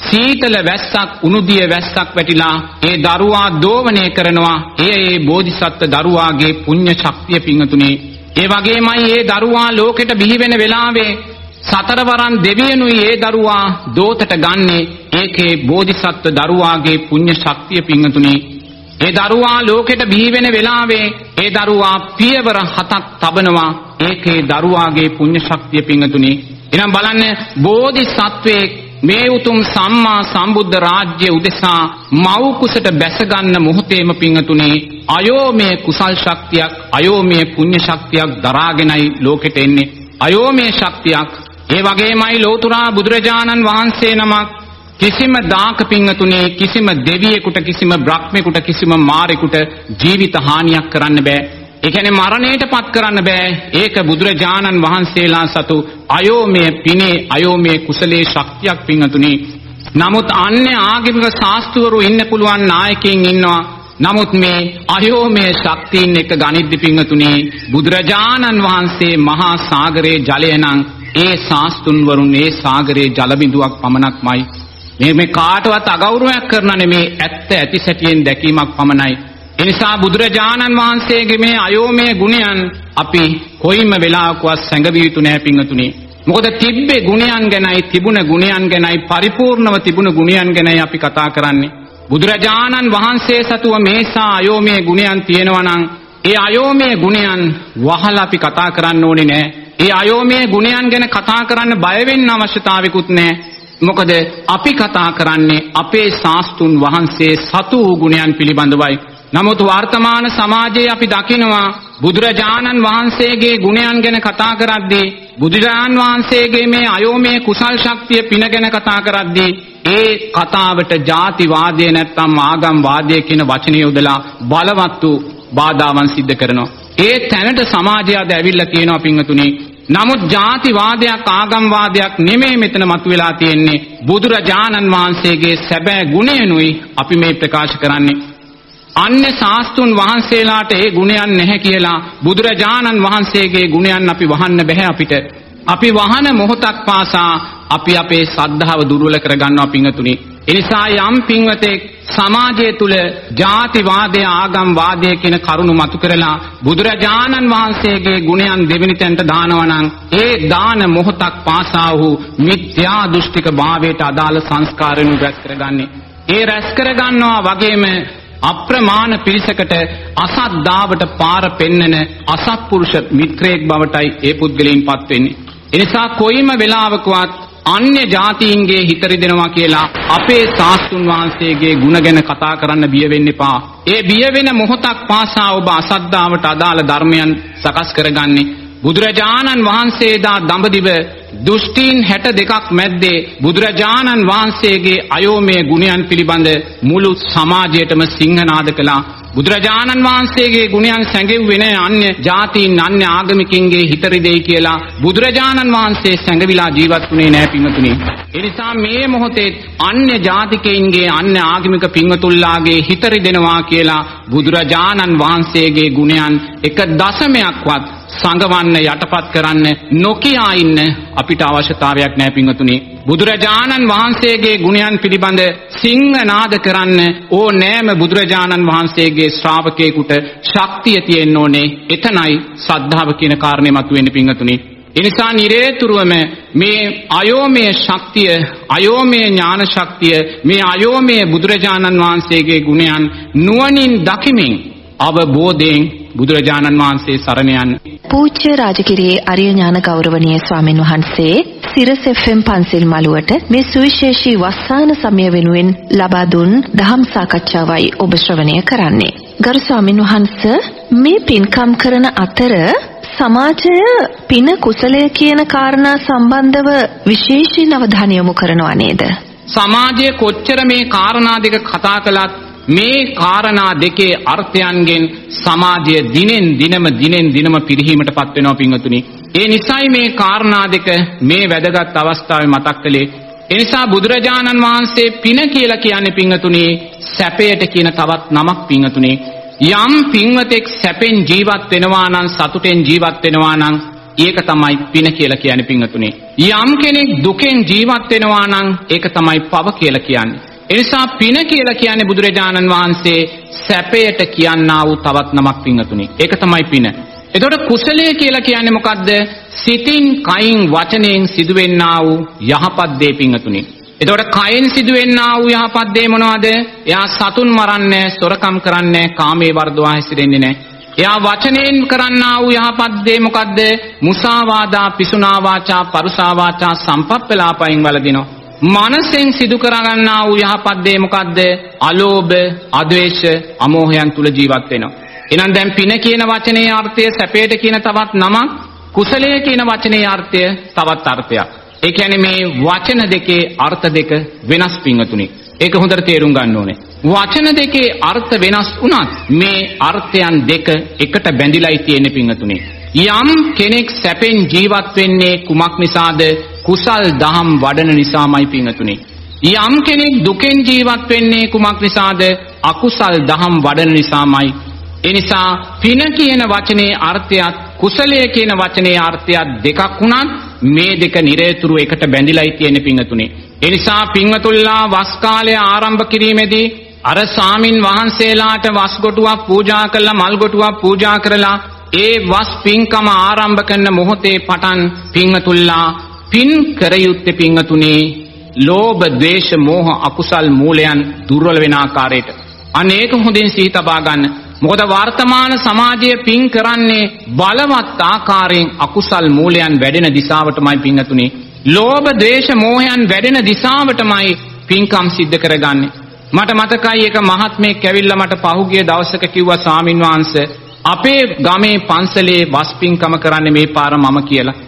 සීතල වැස්සක් උණුදිය වැස්සක් වැටිලා ඒ දරුවා දෝවණය කරනවා. එය ඒ බෝධිසත්ව දරුවාගේ පුණ්‍ය ශක්තිය පිංගතුනි. ඒ වගේමයි ඒ දරුවා ලෝකෙට බිහි වෙන වෙලාවේ සතරවරන් දෙවියනුයි ඒ දරුවා දෝතට ගන්නේ. ඒකේ බෝධිසත්ව දරුවාගේ පුණ්‍ය ශක්තිය පිංගතුනි. ඒ දරුවා ලෝකෙට බිහි වෙන වෙලාවේ ඒ දරුවා පියවර හතක් තබනවා. ඒකේ දරුවාගේ පුණ්‍ය ශක්තිය පිංගතුනි. එනම් බලන්න බෝධිසත්වයේ මේ උතුම් සම්මා සම්බුද්ධ රාජ්‍ය උදෙසා මව් කුසට බැස ගන්න මොහොතේම පිංගතුනි අයෝමය කුසල් ශක්තියක් අයෝමය පුණ්‍ය ශක්තියක් දරාගෙනයි ලෝකෙට එන්නේ. අයෝමය ශක්තියක් ඒ වගේමයි ලෝතුරා බුදුරජාණන් වහන්සේ නමක් කිසිම දාක පිංගතුනේ කිසිම දෙවියෙකුට කිසිම බ්‍රහ්මෙකුට කිසිම මාරෙකුට ජීවිත හානියක් කරන්න බෑ. ඒ කියන්නේ මරණයට පත් කරන්න බෑ. ඒක බුදුරජාණන් වහන්සේලා සතු අයෝමය පිනේ අයෝමය කුසලයේ ශක්තියක් පිංගතුනේ. නමුත් අන්නේ ආගමික ශාස්ත්‍රවරු ඉන්න පුළුවන් නායකයින් ඉන්නවා. නමුත් මේ අයෝමය ශක්තියින් එක ගනිද්දි පිංගතුනේ බුදුරජාණන් වහන්සේ මහා සාගරයේ ජලය නම් ඒ ශාස්තුන් වරුන් ඒ සාගරයේ ජල බිඳුවක් පමණක්මයි. මේ මේ කාටවත් අගෞරවයක් කරන නෙමේ ඇත්ත ඇති සැටියෙන් දැකීමක් පමණයි. එනිසා බුදුරජාණන් වහන්සේගේ මේ අයෝමය ගුණයන් අපි කොයිම වෙලාවකවත් සැඟවිය යුතු නැහැ පිංගතුනි. මොකද තිබ්බේ ගුණයන් ගැනයි තිබුණ ගුණයන් ගැනයි පරිපූර්ණව තිබුණ ගුණයන් ගැනයි අපි කතා කරන්නේ. බුදුරජාණන් වහන්සේ සතුව මේසා අයෝමය ගුණයන් තියෙනවා නම් ඒ අයෝමය ගුණයන් වහලා අපි කතා කරන්න ඕනේ නෑ. ඒ අයෝමය ගුණයන් ගැන කතා කරන්න බය වෙන්න අවශ්‍යතාවයකුත් නෑ. මොකද අපි කතා කරන්නේ අපේ ශාස්තුන් වහන්සේ සතු වූ ගුණයන් පිළිබඳවයි. නමුත් වර්තමාන සමාජයේ අපි දකිනවා බුදුරජාණන් වහන්සේගේ ගුණයන් ගැන කතා කරද්දී බුදුරජාණන් වහන්සේගේ මේ අයෝමය කුසල් ශක්තිය පින ගැන කතා කරද්දී ඒ කතාවට ಜಾතිවාදය නැත්තම් ආගම් වාදය කියන වචනය යොදලා බලවත් වූ බාධාවන් සිද්ධ කරනවා. ඒ තැනට සමාජය අද ඇවිල්ලා තියෙනවා පින්වතුනි. නමුත් ಜಾතිවාදයක් ආගම්වාදයක් නෙමෙයි මෙතන මතුවලා තියෙන්නේ. බුදුරජාණන් වහන්සේගේ සැබෑ ගුණයනුයි අපි මේ ප්‍රකාශ කරන්නේ. අන්‍ය ශාස්ත්‍රුන් වහන්සේලාට ඒ ගුණයන් නැහැ කියලා බුදුරජාණන් වහන්සේගේ ගුණයන් අපි වහන්න බෑ අපිට. අපි වහන මොහොතක් පාසා අපි අපේ සද්ධාව දුර්වල කරගන්නවා පිංගතුනි. එනිසා යම් පින්වතෙක් සමාජය තුල ජාතිවාදය ආගම්වාදය කියන කරුණු මතු කරලා බුදුරජාණන් වහන්සේගේ ගුණයන් දෙවෙනි තැනට දානවා නම් ඒ දාන මොහොතක් පාසා වූ මිත්‍යා දෘෂ්ටික භාවයට අදාළ සංස්කාරණු රැස් කරගන්නේ. ඒ රැස් කරගන්නවා වගේම අප්‍රමාණ පිරිසකට අසද්දාවට පාර පෙන්නන අසත්පුරුෂ මිත්‍රයෙක් බවටයි ඒ පුද්ගලයන්පත් වෙන්නේ. එනිසා කොයිම වෙලාවකවත් අන්‍ය ජාතීන්ගේ හිත රිදෙනවා කියලා අපේ සාස්තුන් වහන්සේගේ ගුණ ගැන කතා කරන්න බිය වෙන්න එපා. ඒ බිය වෙන මොහොතක් පාසා ඔබ අසද්ධාවට අදාළ ධර්මයන් සකස් කරගන්නේ. බුදුරජාණන් වහන්සේ දා දඹදිව දුෂ්ටීන් 62ක් මැද්දේ බුදුරජාණන් වහන්සේගේ අයෝමය ගුණයන් පිළිබඳ මුළු සමාජයටම සිංහනාද කළා. බුදුරජාණන් වහන්සේගේ ගුණයන් සැඟෙව්වේ නැහැ අන්‍ය ජාතීන් අන්‍ය ආගමිකින්ගේ හිත රිදෙයි කියලා බුදුරජාණන් වහන්සේ සැඟවිලා ජීවත් වුණේ නැහැ පින්වතුනි. ඒ නිසා මේ මොහොතේ අන්‍ය ජාතිකයින්ගේ අන්‍ය ආගමික පින්වතුල්ලාගේ හිත රිදෙනවා කියලා බුදුරජාණන් වහන්සේගේ ගුණයන් එක දශමයක්වත් සංගවන්න යටපත් කරන්න නොකියා ඉන්න අපිට අවශ්‍යතාවයක් නැහැ පින්වතුනි. බුදුරජාණන් වහන්සේගේ ගුණයන් පිළිබඳ සිංහනාද කරන්න ඕ නෑම බුදුරජාණන් වහන්සේගේ ශ්‍රාවකයෙකුට ශක්තිය තියෙන්න ඕනේ. එතනයි සද්ධාව කියන කාරණේ මතුවෙන්නේ පින්වතුනි. එනිසා නිරේතුරුවම මේ අයෝමය ශක්තිය අයෝමය ඥාන ශක්තිය මේ අයෝමය බුදුරජාණන් වහන්සේගේ ගුණයන් නුවණින් දකිමින් අවබෝධයෙන් බුදුරජාණන් වහන්සේ සරණ යන්න. පූජ්‍ය රාජගිරියේ අරිය ඥාන ගෞරවනීය ස්වාමින් වහන්සේ සිරස FM පන්සල් මළුවට මේ සුවිශේෂී වස්සාන සමය වෙනුවෙන් ලබා දුන් දහම් සාකච්ඡාවයි ඔබ ශ්‍රවණය කරන්නේ. ගරු ස්වාමින් වහන්සේ මේ පින්කම් කරන අතර සමාජය පින කුසලය කියන කාරණා සම්බන්ධව විශේෂයෙන් අවධානය යොමු කරනවා නේද? සමාජය කොච්චර මේ කාරණා දෙක කතා කළත් මේ කාරණා දෙකේ අර්ථයන්ගෙන් සමාජය දිනෙන් දිනම දිනෙන් දිනම පිරිහීමටපත් වෙනවා පින්වතුනි. ඒ නිසයි මේ කාරණා දෙක මේ වැදගත් අවස්ථාවේ මතක් කළේ. ඒ නිසා බුදුරජාණන් වහන්සේ පින කියලා කියන්නේ පින්වතුනි සැපයට කියන තවත් නමක් පින්වතුනි. යම් පින්වතෙක් සැපෙන් ජීවත් වෙනවා නම් සතුටෙන් ජීවත් වෙනවා නම් ඒක තමයි පින කියලා කියන්නේ පින්වතුනි. යම් කෙනෙක් දුකෙන් ජීවත් වෙනවා නම් ඒක තමයි පව කියලා කියන්නේ. එනිසා පින කියලා කියන්නේ බුදුරජාණන් වහන්සේ සැපයට කියන්නා වූ තවත් නමක් පින්වතුනි. ඒක තමයි පින. එතකොට කුසලය කියලා කියන්නේ මොකද්ද? සිතින්, කයින්, වචනයෙන් සිදුවෙන්නා වූ යහපත් දේ පින්වතුනි. එතකොට කයෙන් සිදුවෙන්නා වූ යහපත් දේ මොනවද? එයා සතුන් මරන්නේ, සොරකම් කරන්නේ, කාමයේ වර්ධවා හැසිරෙන්නේ නැහැ. එයා වචනයෙන් කරන්නා වූ යහපත් දේ මොකද්ද? මුසාවාදා, පිසුනා වාචා, පරුසා වාචා, සම්පප්පලාපයින් වලදිනවා. මනසෙන් සිදු කරගන්නා වූ යහපත් දේ මොකද්ද? අලෝභ, අද්වේෂ, අමෝහයන් තුල ජීවත් වෙනවා. එහෙනම් දැන් පින කියන වචනේ අර්ථය සැපයට කියන තවත් නමක්, කුසලය කියන වචනේ අර්ථය තවත් අර්ථයක්. ඒ කියන්නේ මේ වචන දෙකේ අර්ථ දෙක වෙනස් පින්වතුනි. ඒක හොඳට තේරුම් ගන්න ඕනේ. වචන දෙකේ අර්ථ වෙනස් වුණත් මේ අර්ථයන් දෙක එකට බැඳිලායි තියෙන්නේ පින්වතුනි. යම් කෙනෙක් සැපෙන් ජීවත් වෙන්නේ කුමක් නිසාද? කුසල් දහම් වඩන නිසාමයි පින්වතුනි. යම් කෙනෙක් දුකෙන් ජීවත් වෙන්නේ කුමක් නිසාද? අකුසල් දහම් වඩන නිසාමයි. එනිසා පින කියන වචනේ අර්ථයත් කුසලය කියන වචනේ අර්ථයත් දෙකක් වුණත් මේ දෙක නිරේතුරු එකට බැඳිලායි තියෙන්නේ පින්වතුනි. එනිසා පින්වතුල්ලා වස් කාලය ආරම්භ කිරීමේදී අර ස්වාමින් වහන්සේලාට වස් ගොටුවක් පූජා කළා මල් ගොටුවක් පූජා කරලා ඒ වස් පින්කම ආරම්භ කරන මොහොතේ පටන් පින්වතුල්ලා පින් කර යුත්තේ පින්වතුනේ ලෝභ ද්වේෂ මෝහ අකුසල් මූලයන් දුර්වල වෙන ආකාරයට. අනේක හොඳින් සිහි තබා ගන්න. මොකද වර්තමාන සමාජයේ පින් කරන්නේ බලවත් ආකාරයෙන් අකුසල් මූලයන් වැඩෙන දිශාවටමයි පින්වතුනේ. ලෝභ ද්වේෂ මෝහයන් වැඩෙන දිශාවටමයි පින්කම් සිද්ධ කරගන්නේ. මට මතකයි එක මහත්මයෙක් ඇවිල්ලා මට පහුගිය දවසක කිව්වා ස්වාමින් වහන්සේ අපේ ගමේ පන්සලේ වස් පින්කම කරන්නේ මේ පාර මම කියලා.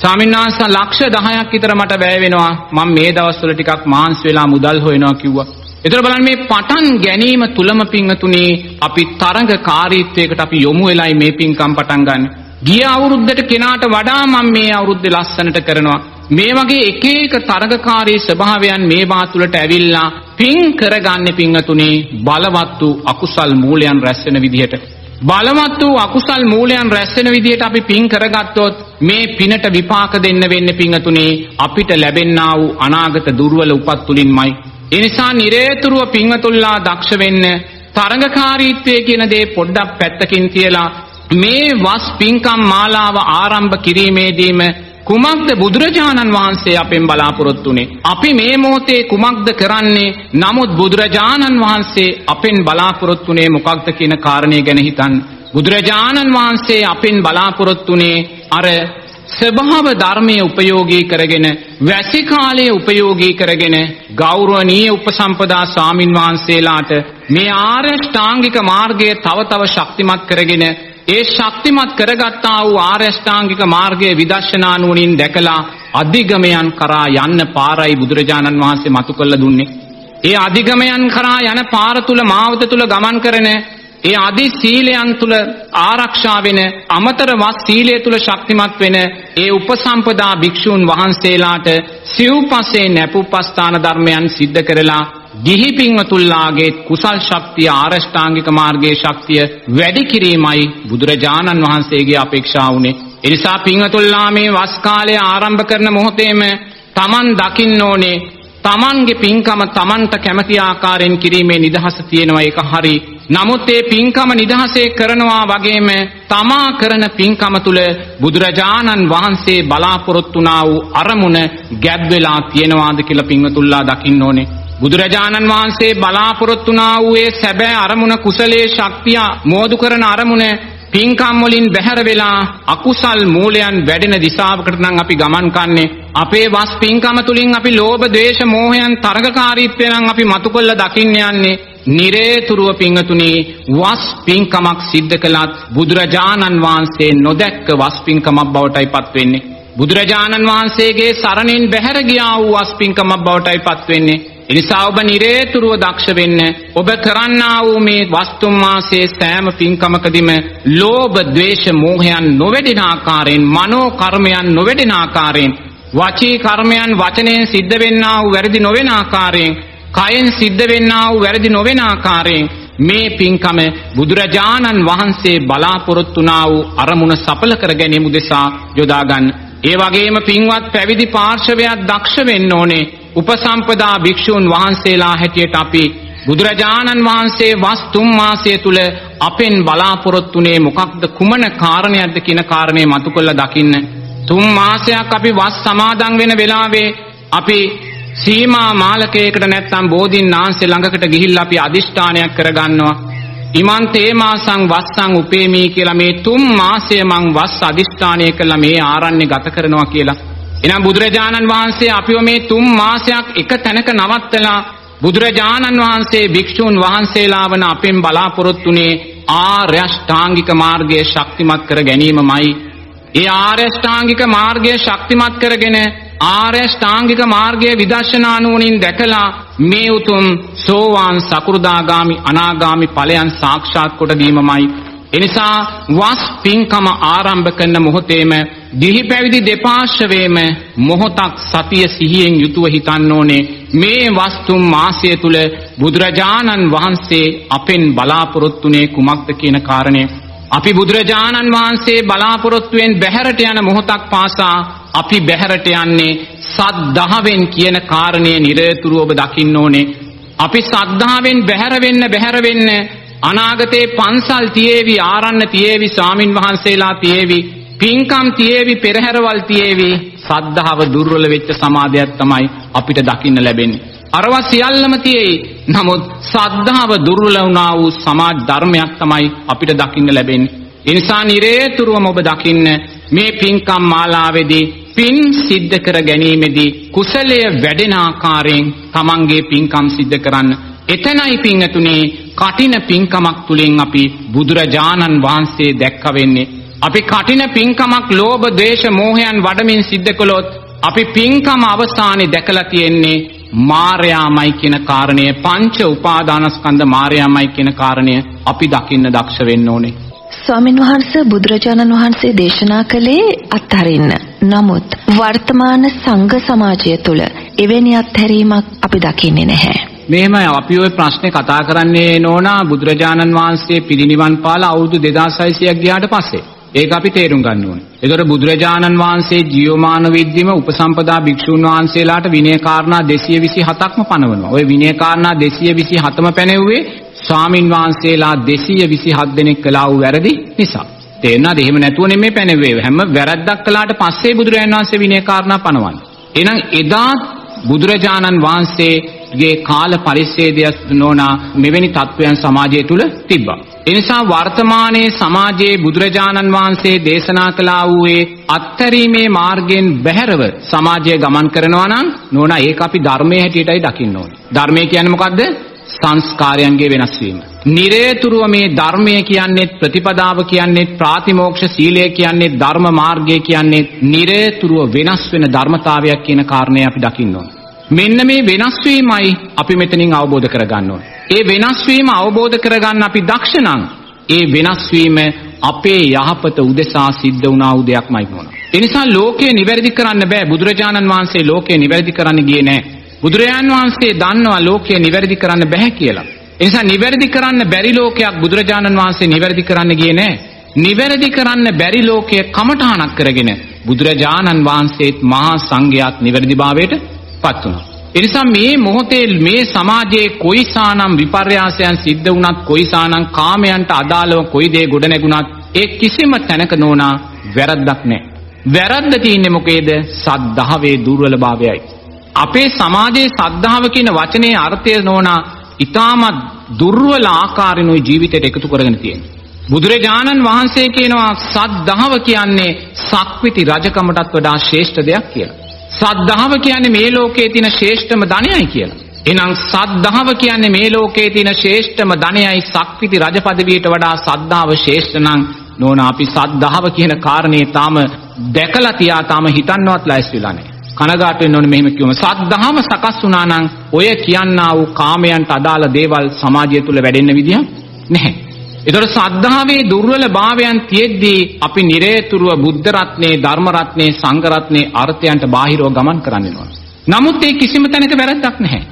ස්වාමීන් වහන්සේ ලක්ෂ 10ක් විතර මට වැය වෙනවා මම මේ දවස්වල ටිකක් මාන්ස් වෙලා මුදල් හොයනවා කිව්වා එතකොට බලන්න මේ පටන් ගැනීම තුලම පිංගතුනේ අපි තරඟකාරීත්වයකට අපි යොමු වෙලයි මේ පිංකම් පටන් ගන්න. ගිය අවුරුද්දට කෙනාට වඩා මම මේ අවුරුද්දේ ලස්සනට කරනවා. මේ වගේ එක එක තරඟකාරී ස්වභාවයන් මේවා තුලට ඇවිල්ලා පිං කරගන්නේ පිංගතුනේ බලවත් වූ අකුසල් මූලයන් රැස් වෙන විදිහට. බලවත් වූ අකුසල් මූලයන් රැස් වෙන විදිහට අපි පින් කරගත්තොත් මේ පිනට විපාක දෙන්න වෙන්නේ පිංගතුනේ අපිට ලැබෙන්නා වූ අනාගත දුර්වල උපත් තුලින්මයි. ඒ නිසා නිරේතුරුව පින්වතුල්ලා දක්ෂ වෙන්න තරඟකාරීත්වය කියන දේ පොඩ්ඩක් පැත්තකින් තියලා මේ වස් පින්කම් මාලාව ආරම්භ කිරීමේදීම කුමක්ද බුදුරජාණන් වහන්සේ අපෙන් බලාපොරොත්තුනේ අපි මේ මොහොතේ කුමක්ද කරන්නේ? නමුත් බුදුරජාණන් වහන්සේ අපෙන් බලාපොරොත්තුනේ මොකක්ද කියන කාරණේ ගැන හිතන්න. බුදුරජාණන් වහන්සේ අපෙන් බලාපොරොත්තුනේ අර ස්වභාව ධර්මයේ උපයෝගී කරගෙන වැසි කාලයේ උපයෝගී කරගෙන ගෞරවනීය උපසම්පදා ස්වාමින් වහන්සේලාට මේ ආර්ය ශ්‍රාංගික මාර්ගය තව තව ශක්තිමත් කරගෙන ඒ ශක්තිමත් කරගත්තා වූ ආර්ය ශ්‍රාංගික මාර්ගයේ විදර්ශනා නුවණින් දැකලා අධිගමයන් කරා යන්න පාරයි බුදුරජාණන් වහන්සේ මතු කළ දුන්නේ. ඒ අධිගමයන් කරා යන පාර තුල මාවත තුල ගමන් කරන ඒ අදි සීලයන් තුල ආරක්ෂා වෙන අමතර වස් සීලය තුල ශක්තිමත් වෙන ඒ උපසම්පදා භික්ෂූන් වහන්සේලාට සිව්පසේ නැපුපස්ථාන ධර්මයන් සිද්ධ කරලා ගිහි පින්වතුල්ලාගේ කුසල් ශක්තිය ආරෂ්ඨාංගික මාර්ගයේ ශක්තිය වැඩි කිරීමයි බුදුරජාණන් වහන්සේගේ අපේක්ෂාව උනේ. එනිසා පින්වතුල්ලා මේ වස් කාලය ආරම්භ කරන මොහොතේම Taman දකින්න ඕනේ තමන්ගේ පින්කම තමන්ට කැමති ආකාරයෙන් කිරීමේ නිදහස තියෙනවා ඒක හරි. නමුත් ඒ පින්කම නිදහසේ කරනවා වගේම තමා කරන පින්කම තුල බුදුරජාණන් වහන්සේ බලාපොරොත්තු වූ අරමුණ ගැබ් වෙලා තියෙනවාද කියලා පින්වතුල්ලා දකින්න ඕනේ. බුදුරජාණන් වහන්සේ බලාපොරොත්තු වූ ඒ සැබෑ අරමුණ කුසලයේ ශක්තිය මෝදු කරන අරමුණ පින්කම් වලින් බැහැර වෙලා අකුසල් මූලයන් වැඩෙන දිශාවකට නම් අපි ගමන් කන්නේ. අපේ වස් පින්කම තුලින් අපි ලෝභ ද්වේෂ මෝහයන් තරගකාරීත්වය නම් අපි මතු කළ දකින්න යන්නේ. නිරේතුරුව පිංගතුනි වස් පින්කමක් සිද්ධ කළත් බුදුරජාණන් වහන්සේ නොදැක්ක වස් පින්කමක් බවටයි පත් වෙන්නේ බුදුරජාණන් වහන්සේගේ සරණින් බැහැර ගියා වූ වස් පින්කමක් බවටයි පත් වෙන්නේ එනිසා ඔබ නිරේතුරුව දක්ෂ වෙන්න ඔබ කරන්නා වූ මේ වස්තුම් මාසයේ සෑම පින්කමකදීම ලෝභ ද්වේෂ මෝහයන් නොවැඩෙන ආකාරයෙන් මනෝ කර්මයන් නොවැඩෙන ආකාරයෙන් වචී කර්මයන් වචනයෙන් සිද්ධ වෙන්නා වූ වැරදි නොවන ආකාරයෙන් කයෙන් සිද්ධ වෙන්නා වූ වැරදි නොවන ආකාරයෙන් මේ පින්කම බුදුරජාණන් වහන්සේ බලාපොරොත්තු වූ අරමුණ සඵල කර ගැනීම උදෙසා යොදා ගන්න. ඒ වගේම පින්වත් පැවිදි පාර්ශවයක් දක්ෂ වෙන්න ඕනේ. උපසම්පදා භික්ෂූන් වහන්සේලා හැටියට අපි බුදුරජාණන් වහන්සේ වස් තුන් මාසය තුල අපෙන් බලාපොරොත්තුනේ මොකක්ද කුමන කාරණයක්ද කියන කාරණේ මතු කළ දකින්න. තුන් මාසයක් අපි වස් සමාදන් වෙන වෙලාවේ අපි සීමා මාලකයකට නැත්තම් බෝධින් නාන්සේ ළඟකට ගිහිල්ලා අපි අදිෂ්ඨානයක් කරගන්නවා. ඉමන් තේමාසං වස්සං උපේමී කියලා මේ තුන් මාසය මං වස් අදිෂ්ඨානය කළා මේ ආරණ්‍ය ගත කරනවා කියලා. එනම් බුදුරජාණන් වහන්සේ අපිව මේ තුන් මාසයක් එක තැනක නවත්තලා බුදුරජාණන් වහන්සේ භික්ෂූන් වහන්සේලා වන අපෙන් බලාපොරොත්තුනේ ආර්ය අෂ්ටාංගික මාර්ගයේ ශක්තිමත් කර ගැනීමමයි. ඒ ආර්ය අෂ්ටාංගික මාර්ගය ශක්තිමත් කරගෙන ආර්ය ෂ්ටාංගික මාර්ගයේ විදර්ශනා නුවණින් දැකලා මේ උතුම් සෝවාන් සකු르දාගාමි අනාගාමි ඵලයන් සාක්ෂාත් කොට දීමමයි එනිසා වස් පින්කම ආරම්භ කරන මොහොතේම දිහි පැවිදි දෙපාර්ශවයේම මොහොතක් සතිය සිහියෙන් යුතුව හිතන්න ඕනේ මේ වස්තුම් මාසය තුල බුදුරජාණන් වහන්සේ අපෙන් බලාපොරොත්තුනේ කුමක්ද කියන කාරණය අපි බුදුරජාණන් වහන්සේ බලාපොරොත්තුවෙන් බැහැරට යන මොහොතක් පාසා අපි බැහැරට යන්නේ සද්ධාවෙන් කියන කාරණය නිරතුරුව ඔබ දකින්න ඕනේ. අපි සද්ධාවෙන් බැහැර වෙන්න බැහැර වෙන්න අනාගතේ පන්සල් තියේවි ආරණ්‍ය තියේවි ස්වාමින් වහන්සේලා තියේවි පින්කම් තියේවි පෙරහැරවල් තියේවි සද්ධාව දුර්වල වෙච්ච සමාධියක් තමයි අපිට දකින්න ලැබෙන්නේ. අරවා සියල්ලම තියෙයි. නමුත් සද්ධාව දුර්වල වුණා වූ සමාජ ධර්මයක් තමයි අපිට දකින්න ලැබෙන්නේ. ඒ නිසා නිරේතුරුවම ඔබ දකින්න මේ පින්කම් මාලාවේදී පින් සිද්ධ කර ගැනීමේදී කුසලය වැඩෙන ආකාරයෙන් තමන්ගේ පින්කම් සිද්ධ කරන්න. එතනයි පින්තුනේ කටින පින්කමක් තුලින් අපි බුදුරජාණන් වහන්සේ දැක්ක වෙන්නේ. අපි කටින පින්කමක් ලෝභ, ද්වේෂ, මෝහයන් වඩමින් සිද්ධ කළොත් අපි පින්කම අවසානයේ දැකලා තියෙන්නේ මාර්යාමයි කියන කාරණය පංච උපාදානස්කන්ධ මාර්යාමයි කියන කාරණය අපි දකින්න දක්ෂ වෙන්න ඕනේ. ස්වාමින් වහන්සේ බුදුරජාණන් වහන්සේ දේශනා කළේ අත්හරින්න. නමුත් වර්තමාන සංඝ සමාජය තුළ එවැනි අත්හැරීමක් අපි දකින්නේ නැහැ. මෙහෙම අපි ඔය ප්‍රශ්නේ කතා කරන්නේ නෝනා බුදුරජාණන් වහන්සේ පිරිනිවන් පාලා අවුරුදු 2600ක් ගියාට පස්සේ. ඒක අපි තේරුම් ගන්න ඕනේ. ඒතර බුදුරජාණන් වහන්සේ ජීවමාන විද්දිම උපසම්පදා භික්ෂුන් වහන්සේලාට විනය කාරණා 227ක්ම පනවනවා. ওই විනය කාරණා 227ම පැනෙව්වේ ස්වාමින් වහන්සේලා 227 දෙනෙක් කළා වූ වැරදි නිසා. තේරුණාද? එහෙම නැතුව නෙමෙයි පැනෙව්වේ. හැම වැරද්දක් කළාට පස්සේ බුදුරජාණන් වහන්සේ විනය කාරණා පනවන්නේ. එහෙනම් එදා බුදුරජාණන් වහන්සේ වහන්සේගේ කාල පරිච්ඡේදය නෝනා මෙවැනි තත්වයන් සමාජය තුල තිබ්බා. එනිසා වර්තමානයේ සමාජයේ බුදුරජාණන් වහන්සේ දේශනා කළා වූයේ අත්තරීමේ මාර්ගයෙන් බැහැරව සමාජය ගමන් කරනවා නම් නෝනා ඒක අපි ධර්මයේ හැටියටයි දකින්න ඕනේ. ධර්මය කියන්නේ මොකද්ද? සංස්කාරයන්ගේ වෙනස් වීම. නිරේතුරුව මේ ධර්මය කියන්නේ ප්‍රතිපදාව කියන්නේ ප්‍රාතිමෝක්ෂ සීලය කියන්නේ ධර්ම මාර්ගය කියන්නේ නිරේතුරුව වෙනස් වෙන ධර්මතාවයක් කියන කාරණය අපි දකින්න ඕනේ. මෙන්න මේ වෙනස් වීමයි අපි මෙතනින් අවබෝධ කරගන්න ඕනේ. ඒ වෙනස් වීම අවබෝධ කරගන්න අපි දක්ෂ නම් ඒ වෙනස් වීම අපේ යහපත උදෙසා සිද්ධ වුණා වූ දෙයක්මයි වුණා. ඒ නිසා ලෝකය නිවැරදි කරන්න බෑ. බුදුරජාණන් වහන්සේ ලෝකය නිවැරදි කරන්න ගියේ නෑ. බුදුරජාණන් වහන්සේ දන්නවා ලෝකය නිවැරදි කරන්න බෑ කියලා. ඒ නිසා නිවැරදි කරන්න බැරි ලෝකයක් බුදුරජාණන් වහන්සේ නිවැරදි කරන්න ගියේ නෑ. නිවැරදි කරන්න බැරි ලෝකය කමඨාණක් කරගෙන බුදුරජාණන් වහන්සේත් මහා සංඝයාත් නිවැරදිභාවයට පත් වුණා. එනිසා මේ මොහොතේ මේ සමාජයේ කොයිසානම් විපර්යාසයන් සිද්ධ වුණත් කොයිසානම් කාමයන්ට අදාළව කොයි දේ ගොඩ නැගුණත් ඒ කිසිම තැනක නෝනා වැරද්දක් නැහැ. වැරද්ද තියෙන්නේ මොකේද? සද්ධාවේ දුර්වලභාවයයි. අපේ සමාජයේ සද්ධාව කියන වචනේ අර්ථය නෝනා ඊටමත් දුර්වල ආකාරිනුයි ජීවිතයට එකතු කරගෙන තියෙන්නේ. බුදුරජාණන් වහන්සේ කියනවා සද්ධාව කියන්නේ සක්විති රජකමටත් වඩා ශ්‍රේෂ්ඨ දෙයක් කියලා. සද්ධාව කියන්නේ මේ ලෝකයේ තියෙන ශ්‍රේෂ්ඨම ධනයයි කියලා. එහෙනම් සද්ධාව කියන්නේ මේ ලෝකයේ තියෙන ශ්‍රේෂ්ඨම ධනයයි සක්විති රජ පදවියට වඩා සද්ධාව ශ්‍රේෂ්ඨ නම් නෝන අපි සද්ධාව කියන කාරණේ තාම දැකලා තියා තාම හිතන්නවත් ලැස්තිලා නැහැ. කනගාටු වෙන්න ඕනේ මෙහෙම කිව්වම සද්ධාව සකස් වුණා නම් ඔය කියන්නා වූ කාමයන්ට අදාළ දේවල් සමාජය තුල වැඩෙන්න විදියක් නැහැ. ඒතර සද්ධාවේ දුර්වල භාවයන් තියෙද්දී අපි නිරේතුරුව බුද්ධ රත්නේ ධර්ම රත්නේ සංඝ රත්නේ අර්ථයන්ට බාහිරව ගමන් කරන්නේ නමුත් ඒ කිසිම තැනක වැරද්දක් නැහැ.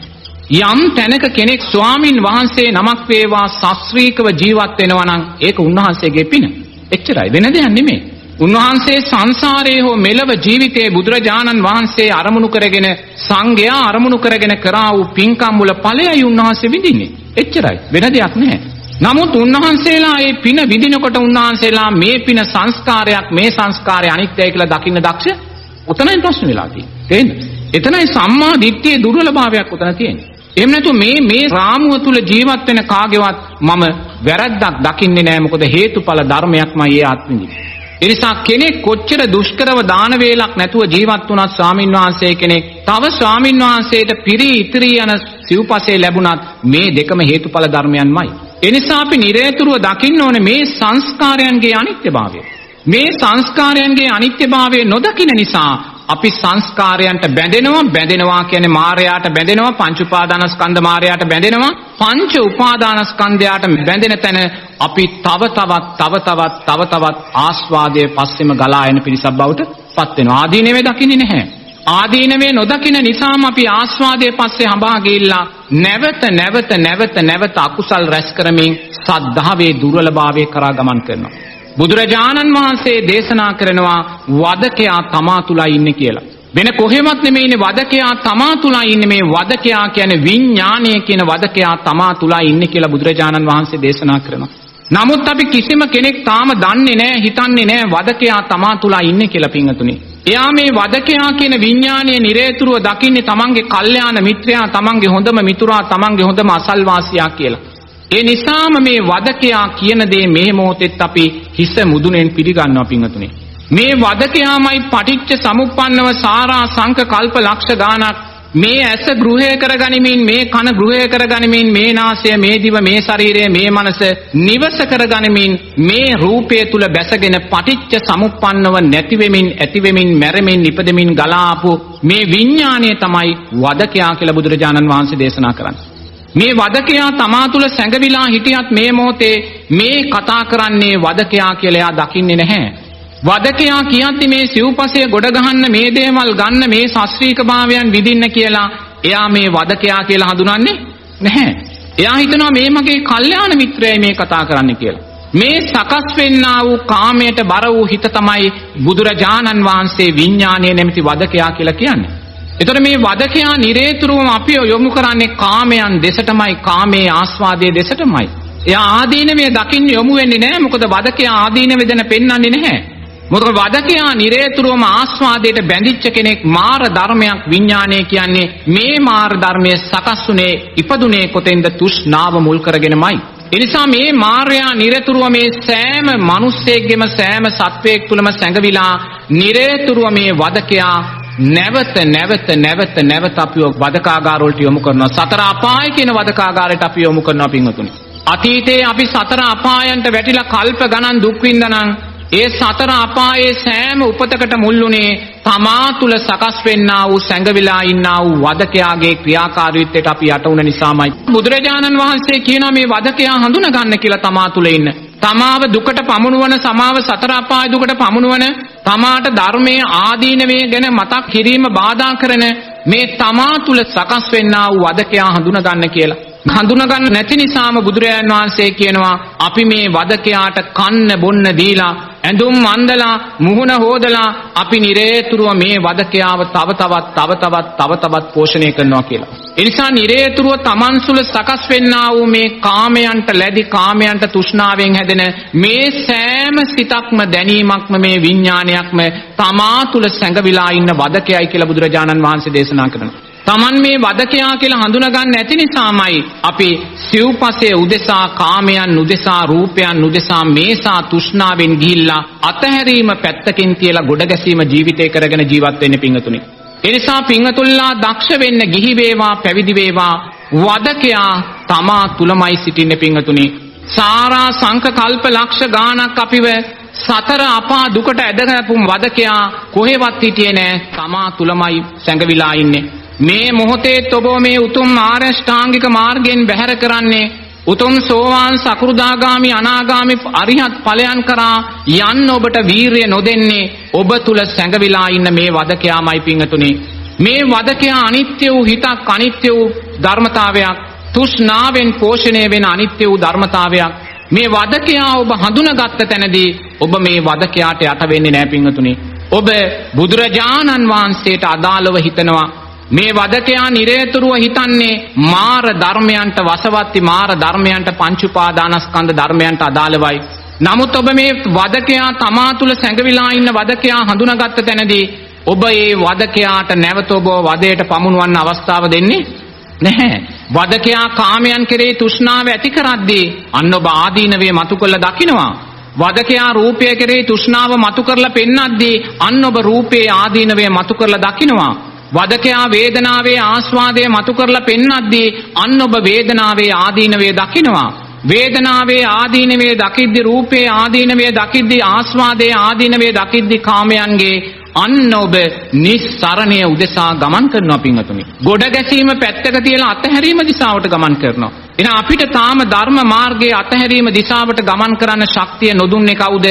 යම් තැනක කෙනෙක් ස්වාමින් වහන්සේ නමක් වේවා සස්ත්‍රීකව ජීවත් වෙනවා නම් ඒක උන්වහන්සේගේ පින. එච්චරයි වෙන දෙයක් නෙමෙයි. උන්වහන්සේ සංසාරයේ හෝ මෙලව ජීවිතයේ බුදුරජාණන් වහන්සේ අරමුණු කරගෙන සංඝයා අරමුණු කරගෙන කරා වූ පින්කම් වල ඵලයයි උන්වහන්සේ විඳින්නේ. එච්චරයි වෙන දෙයක් නැහැ. නමුත් උන්වහන්සේලා මේ පින විඳිනකොට උන්වහන්සේලා මේ පින සංස්කාරයක් මේ සංස්කාරය අනිත්‍යයි කියලා දකින්න දක්ෂ උතනයි ප්‍රශ්න වෙලා තියෙන්නේ. තේරෙනවද? එතනයි සම්මා දිට්ඨියේ දුර්වලභාවයක් උතන තියෙන්නේ. එහෙම නැතු මේ මේ රාමුව තුල ජීවත් වෙන කාගේවත් මම වැරද්දක් දකින්නේ නැහැ මොකද හේතුඵල ධර්මයක්මයි ඒ ආත්මෙදි. එනිසා කෙනෙක් කොච්චර දුෂ්කරව දාන වේලක් නැතුව ජීවත් වුණත් ස්වාමින් වහන්සේ කෙනෙක් තව ස්වාමින් වහන්සේට පිරි ඉතිරි යන සිව්පසේ ලැබුණත් මේ දෙකම හේතුඵල ධර්මයන්මයි. එනිසා අපි නිරේතුරුව දකින්න ඕනේ මේ සංස්කාරයන්ගේ අනිත්‍යභාවය. මේ සංස්කාරයන්ගේ අනිත්‍යභාවය නොදකින නිසා අපි සංස්කාරයන්ට බැඳෙනවා බැඳෙනවා කියන්නේ මායයට බැඳෙනවා පංච උපාදානස්කන්ධ මායයට බැඳෙනවා. පංච උපාදානස්කන්ධයට බැඳෙන තැන අපි තව තවත් තව තවත් තව තවත් ආස්වාදයේ පස්සෙම ගලා එන පිරිසක් බවට පත් වෙනවා. ආදීනෙවේ දකින්නේ නැහැ. ආදීනවේ නොදකින නිසාම අපි ආස්වාදයේ පස්සේ හඹා ගිහිල්ලා නැවත නැවත නැවත නැවත අකුසල් රැස් කරමින් සද්ධාවේ දුර්වලභාවය කරා ගමන් කරනවා බුදුරජාණන් වහන්සේ දේශනා කරනවා වදකයා තමා තුලා ඉන්නේ කියලා. වෙන කොහෙවත් නෙමෙයිනේ වදකයා තමා තුලා ඉන්නේ මේ වදකයා කියන්නේ විඥානය කියන වදකයා තමා තුලා ඉන්නේ කියලා බුදුරජාණන් වහන්සේ දේශනා කරනවා. නමුත් අපි කිසිම කෙනෙක් තාම දන්නේ නැහැ හිතන්නේ නැහැ වදකයා තමා තුලා ඉන්නේ කියලා පින්වතුනි. එයා මේ වදකයා කියන විඥානීය නිරේතුරුව දකින්නේ තමන්ගේ කල්යාණ මිත්‍රයා තමන්ගේ හොඳම මිතුරා තමන්ගේ හොඳම අසල්වාසියා කියලා. ඒ නිසාම මේ වදකයා කියන දේ මේ මොහොතෙත් අපි හිස මුදුනෙන් පිළිගන්නවා පින්වතුනි. මේ වදකයාමයි පටිච්ච සමුප්පන්නව සාරා සංක කල්ප ලක්ෂ ගානක් මේ ඇස ගෘහය කරගනිමින් මේ කන ගෘහය කරගනිමින් මේ නාසය මේ දිව මේ ශරීරය මේ මනස නිවස කරගනිමින් මේ රූපය තුල බැසගෙන පටිච්ච සමුප්පන්නව නැති වෙමින් ඇති වෙමින් මැරෙමින් ඉපදෙමින් ගලා ආපු මේ විඥාණය තමයි වදකයා කියලා බුදුරජාණන් වහන්සේ දේශනා කරන්නේ. මේ වදකයා තමා තුල සැඟවිලා හිටියත් මේ මොහොතේ මේ කතා කරන්නේ වදකයා කියලා එයා දකින්නේ නැහැ. වදකයා කියද්දි මේ සිව්පසය ගොඩ ගහන්න මේ දේවල් ගන්න මේ ශාස්ත්‍රීක භාවයන් විඳින්න කියලා එයා මේ වදකයා කියලා හඳුනන්නේ නැහැ. එයා හිතනවා මේ මගේ කල්යාණ මිත්‍රයයි මේ කතා කරන්න කියලා. මේ සකස් වෙන්නා වූ කාමයට බර වූ හිත තමයි බුදුරජාණන් වහන්සේ විඥානය නැමැති වදකයා කියලා කියන්නේ. එතකොට මේ වදකයා නිරේතුරුවම අපිව යොමු කරන්නේ කාමයන් දෙසටමයි කාමයේ ආස්වාදයේ දෙසටමයි. එයා ආදීනමේ දකින්න යොමු වෙන්නේ නැහැ මොකද වදකයා ආදීනමේ දෙන පෙන්වන්නේ නැහැ. මොකද වදකයා නිරේතුරුවම ආස්වාදයට බැඳිච්ච කෙනෙක් මාර ධර්මයක් විඥානය කියන්නේ මේ මාර ධර්මයේ සකස්ුනේ ඉපදුනේ කොතෙන්ද? තෘෂ්ණාව මුල් කරගෙනමයි. එනිසා මේ මාර්යා නිරතුරුව මේ සෑම මිනිස්සෙක්ගෙම සෑම සත්වයෙක් තුළම සැඟවිලා නිරතුරුව මේ වදකයා නැවත නැවත නැවත නැවත අපිව වදකාගාර වලට යොමු කරනවා. සතර අපාය කියන වදකාගාරයට අපි යොමු කරනවා පින්වතුනි. අතීතයේ අපි සතර අපායන්ට වැටිලා කල්ප ගණන් දුක් විඳනනම් ඒ සතර අපායේ සෑම උපතකට මුල්ුණේ තමා තුල සකස් වෙන්නා වූ සැඟවිලා ඉන්නා වූ වදකයාගේ ක්‍රියාකාරීත්වයට අපි යට වුණ නිසාමයි. බුදුරජාණන් වහන්සේ කියනවා මේ වදකයා හඳුන ගන්න කියලා තමා තුල ඉන්න. තමාව දුකට පමුණුවන සමාව සතර අපාය දුකට පමුණුවන තමාට ධර්මයේ ආදීනවේ ගැන මතක් කිරීම බාධා කරන මේ තමා තුල සකස් වෙන්නා වූ වදකයා හඳුන ගන්න කියලා. හඳුනගන්න නැති නිසාම බුදුරජාන් වහන්සේ කියනවා අපි මේ වදකයාට කන්න බොන්න දීලා ඇඳුම් අන්දලා මුහුණ හෝදලා අපි නිරේතුරුව මේ වදකයාව තව තවත් තව තවත් තව තවත් පෝෂණය කරනවා කියලා. එනිසා නිරේතුරුව තමන් සුල සකස් වෙන්නා වූ මේ කාමයන්ට ලැබි කාමයන්ට තෘෂ්ණාවෙන් හැදෙන මේ සෑම සිතක්ම දැනීමක්ම මේ විඥානයක්ම තමා තුල සැඟවිලා ඉන්න වදකයයි කියලා බුදුරජාණන් වහන්සේ දේශනා කරනවා. Taman මේ වදකයා කියලා හඳුනගන්න නැති නිසාමයි අපි සිව්පසයේ උදෙසා කාමයන් උදෙසා රූපයන් උදෙසා මේසා තෘෂ්ණාවෙන් ගිහිල්ලා අතහැරීම පැත්තකින් තියලා ගොඩ ගැසීම ජීවිතේ කරගෙන ජීවත් වෙන්නේ පිංගතුනි. එනිසා පිංගතුල්ලා දක්ෂ වෙන්න ගිහි වේවා පැවිදි වේවා වදකයා තමා තුලමයි සිටින්නේ පිංගතුනි. සාරා සංක කල්ප ලක්ෂ ගාණක් අපිව සතර අපා දුකට ඇදගැපු වදකයා කොහෙවත් හිටියේ නෑ තමා තුලමයි සැඟවිලා ඉන්නේ. මේ මොහොතේ ඔබ මේ උතුම් ආරෂ්ඨාංගික මාර්ගයෙන් බැහැර කරන්නේ උතුම් සෝවාන් සකෘදාගාමි අනාගාමි අරිහත් ඵලයන් කරා යන්න ඔබට වීරිය නොදෙන්නේ ඔබ තුල සැඟවිලා ඉන්න මේ වදකයාමයි පිංගතුනි මේ වදකයා අනිත්‍ය වූ හිතක් අනිත්‍ය වූ ධර්මතාවයක් තෘෂ්ණාවෙන් පෝෂණය වෙන අනිත්‍ය වූ ධර්මතාවයක් මේ වදකයා ඔබ හඳුනාගත්ත තැනදී ඔබ මේ වදකයාට යට වෙන්නේ නැහැ පිංගතුනි ඔබ බුදුරජාණන් වහන්සේට අදාළව හිතනවා මේ වදකයා නිරේතුරුව හිතන්නේ මාර ධර්මයන්ට වසවත්ති මාර ධර්මයන්ට පංච උපාදානස්කන්ධ ධර්මයන්ට අදාළවයි. නමුත් ඔබ මේ වදකයා තමා තුල සැඟවිලා ඉන්න වදකයා හඳුනාගත්ත තැනදී ඔබ ඒ වදකයාට නැවත ඔබ වදයට පමුණුවන්න අවස්ථාව දෙන්නේ නැහැ. වදකයා කාමයන් කෙරෙහි තෘෂ්ණාව ඇති කරද්දී අන්න ඔබ ආදීනවේ මතු කළ දකිනවා. වදකයා රූපය කෙරෙහි තෘෂ්ණාව මතු කරලා පෙන්වද්දී අන්න ඔබ රූපේ ආදීනවේ මතු කරලා දකිනවා. වදකයා වේදනාවේ ආස්වාදය මතු කරලා පෙන්වද්දී අන්න ඔබ වේදනාවේ ආදීනවේ දකිනවා. වේදනාවේ ආදීනවේ දකිද්දි රූපේ ආදීනවේ දකිද්දි ආස්වාදයේ ආදීනවේ දකිද්දි කාමයන්ගේ අන්න ඔබ නිස්සරණය උදෙසා ගමන් කරනවා පින්වතුනි. ගොඩ ගැසීම පැත්තක තියලා අතහැරීම දිශාවට ගමන් කරනවා. එහෙනම් අපිට තාම ධර්ම මාර්ගයේ අතහැරීම දිශාවට ගමන් කරන්න ශක්තිය නොදුන්නේ කවුද?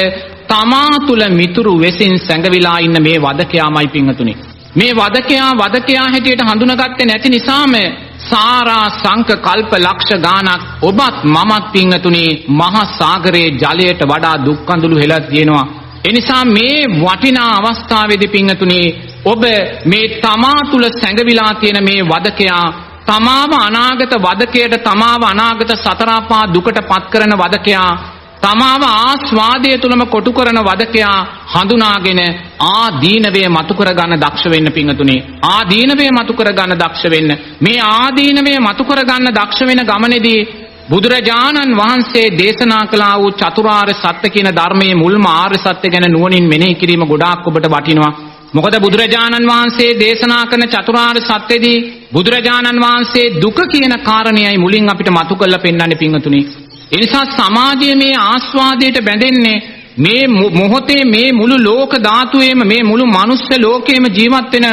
තමා තුල මිතුරු වෙසින් සැඟවිලා ඉන්න මේ වදකයාමයි පින්වතුනි. මේ වදකයා වදකයා හැටියට හඳුනාගත්තේ නැති නිසාම සාරා සංක කල්ප ලක්ෂ ගානක් ඔබත් මමත් පිංගතුනි මහා සාගරයේ ජලයට වඩා දුක් කඳුළු හෙලා තියෙනවා එනිසා මේ වටිනා අවස්ථාවේදී පිංගතුනි ඔබ මේ තමා තුල සැඟවිලා තියෙන මේ වදකයා තමාව අනාගත වදකයට තමාව අනාගත සතරාපා දුකට පත් කරන වදකයා තමාව ආස්වාදය තුලම කොටු කරන වදකයා හඳුනාගෙන ආදීනවේ මතු කරගන්න දක්ෂ වෙන්න පිංගතුනේ ආදීනවේ මතු කරගන්න දක්ෂ වෙන්න. මේ ආදීනවේ මතු කරගන්න දක්ෂ වෙන ගමනේදී බුදුරජාණන් වහන්සේ දේශනා කළා වූ චතුරාර්ය සත්‍ය කියන ධර්මයේ මුල්ම ආර්ය සත්‍ය ගැන නුවණින් මෙනෙහි කිරීම ගොඩාක් ඔබට වටිනවා. මොකද බුදුරජාණන් වහන්සේ දේශනා කරන චතුරාර්ය සත්‍යදී බුදුරජාණන් වහන්සේ දුක කියන කාරණයයි මුලින් අපිට මතු කරලා පෙන්වන්නේ පිංගතුනි. ඒ නිසා සමාජයේ මේ ආස්වාදයට බැඳෙන්නේ මේ මොහොතේ මේ මුළු ලෝක ධාතුවේම මේ මුළු මනුස්ස ලෝකයේම ජීවත් වෙන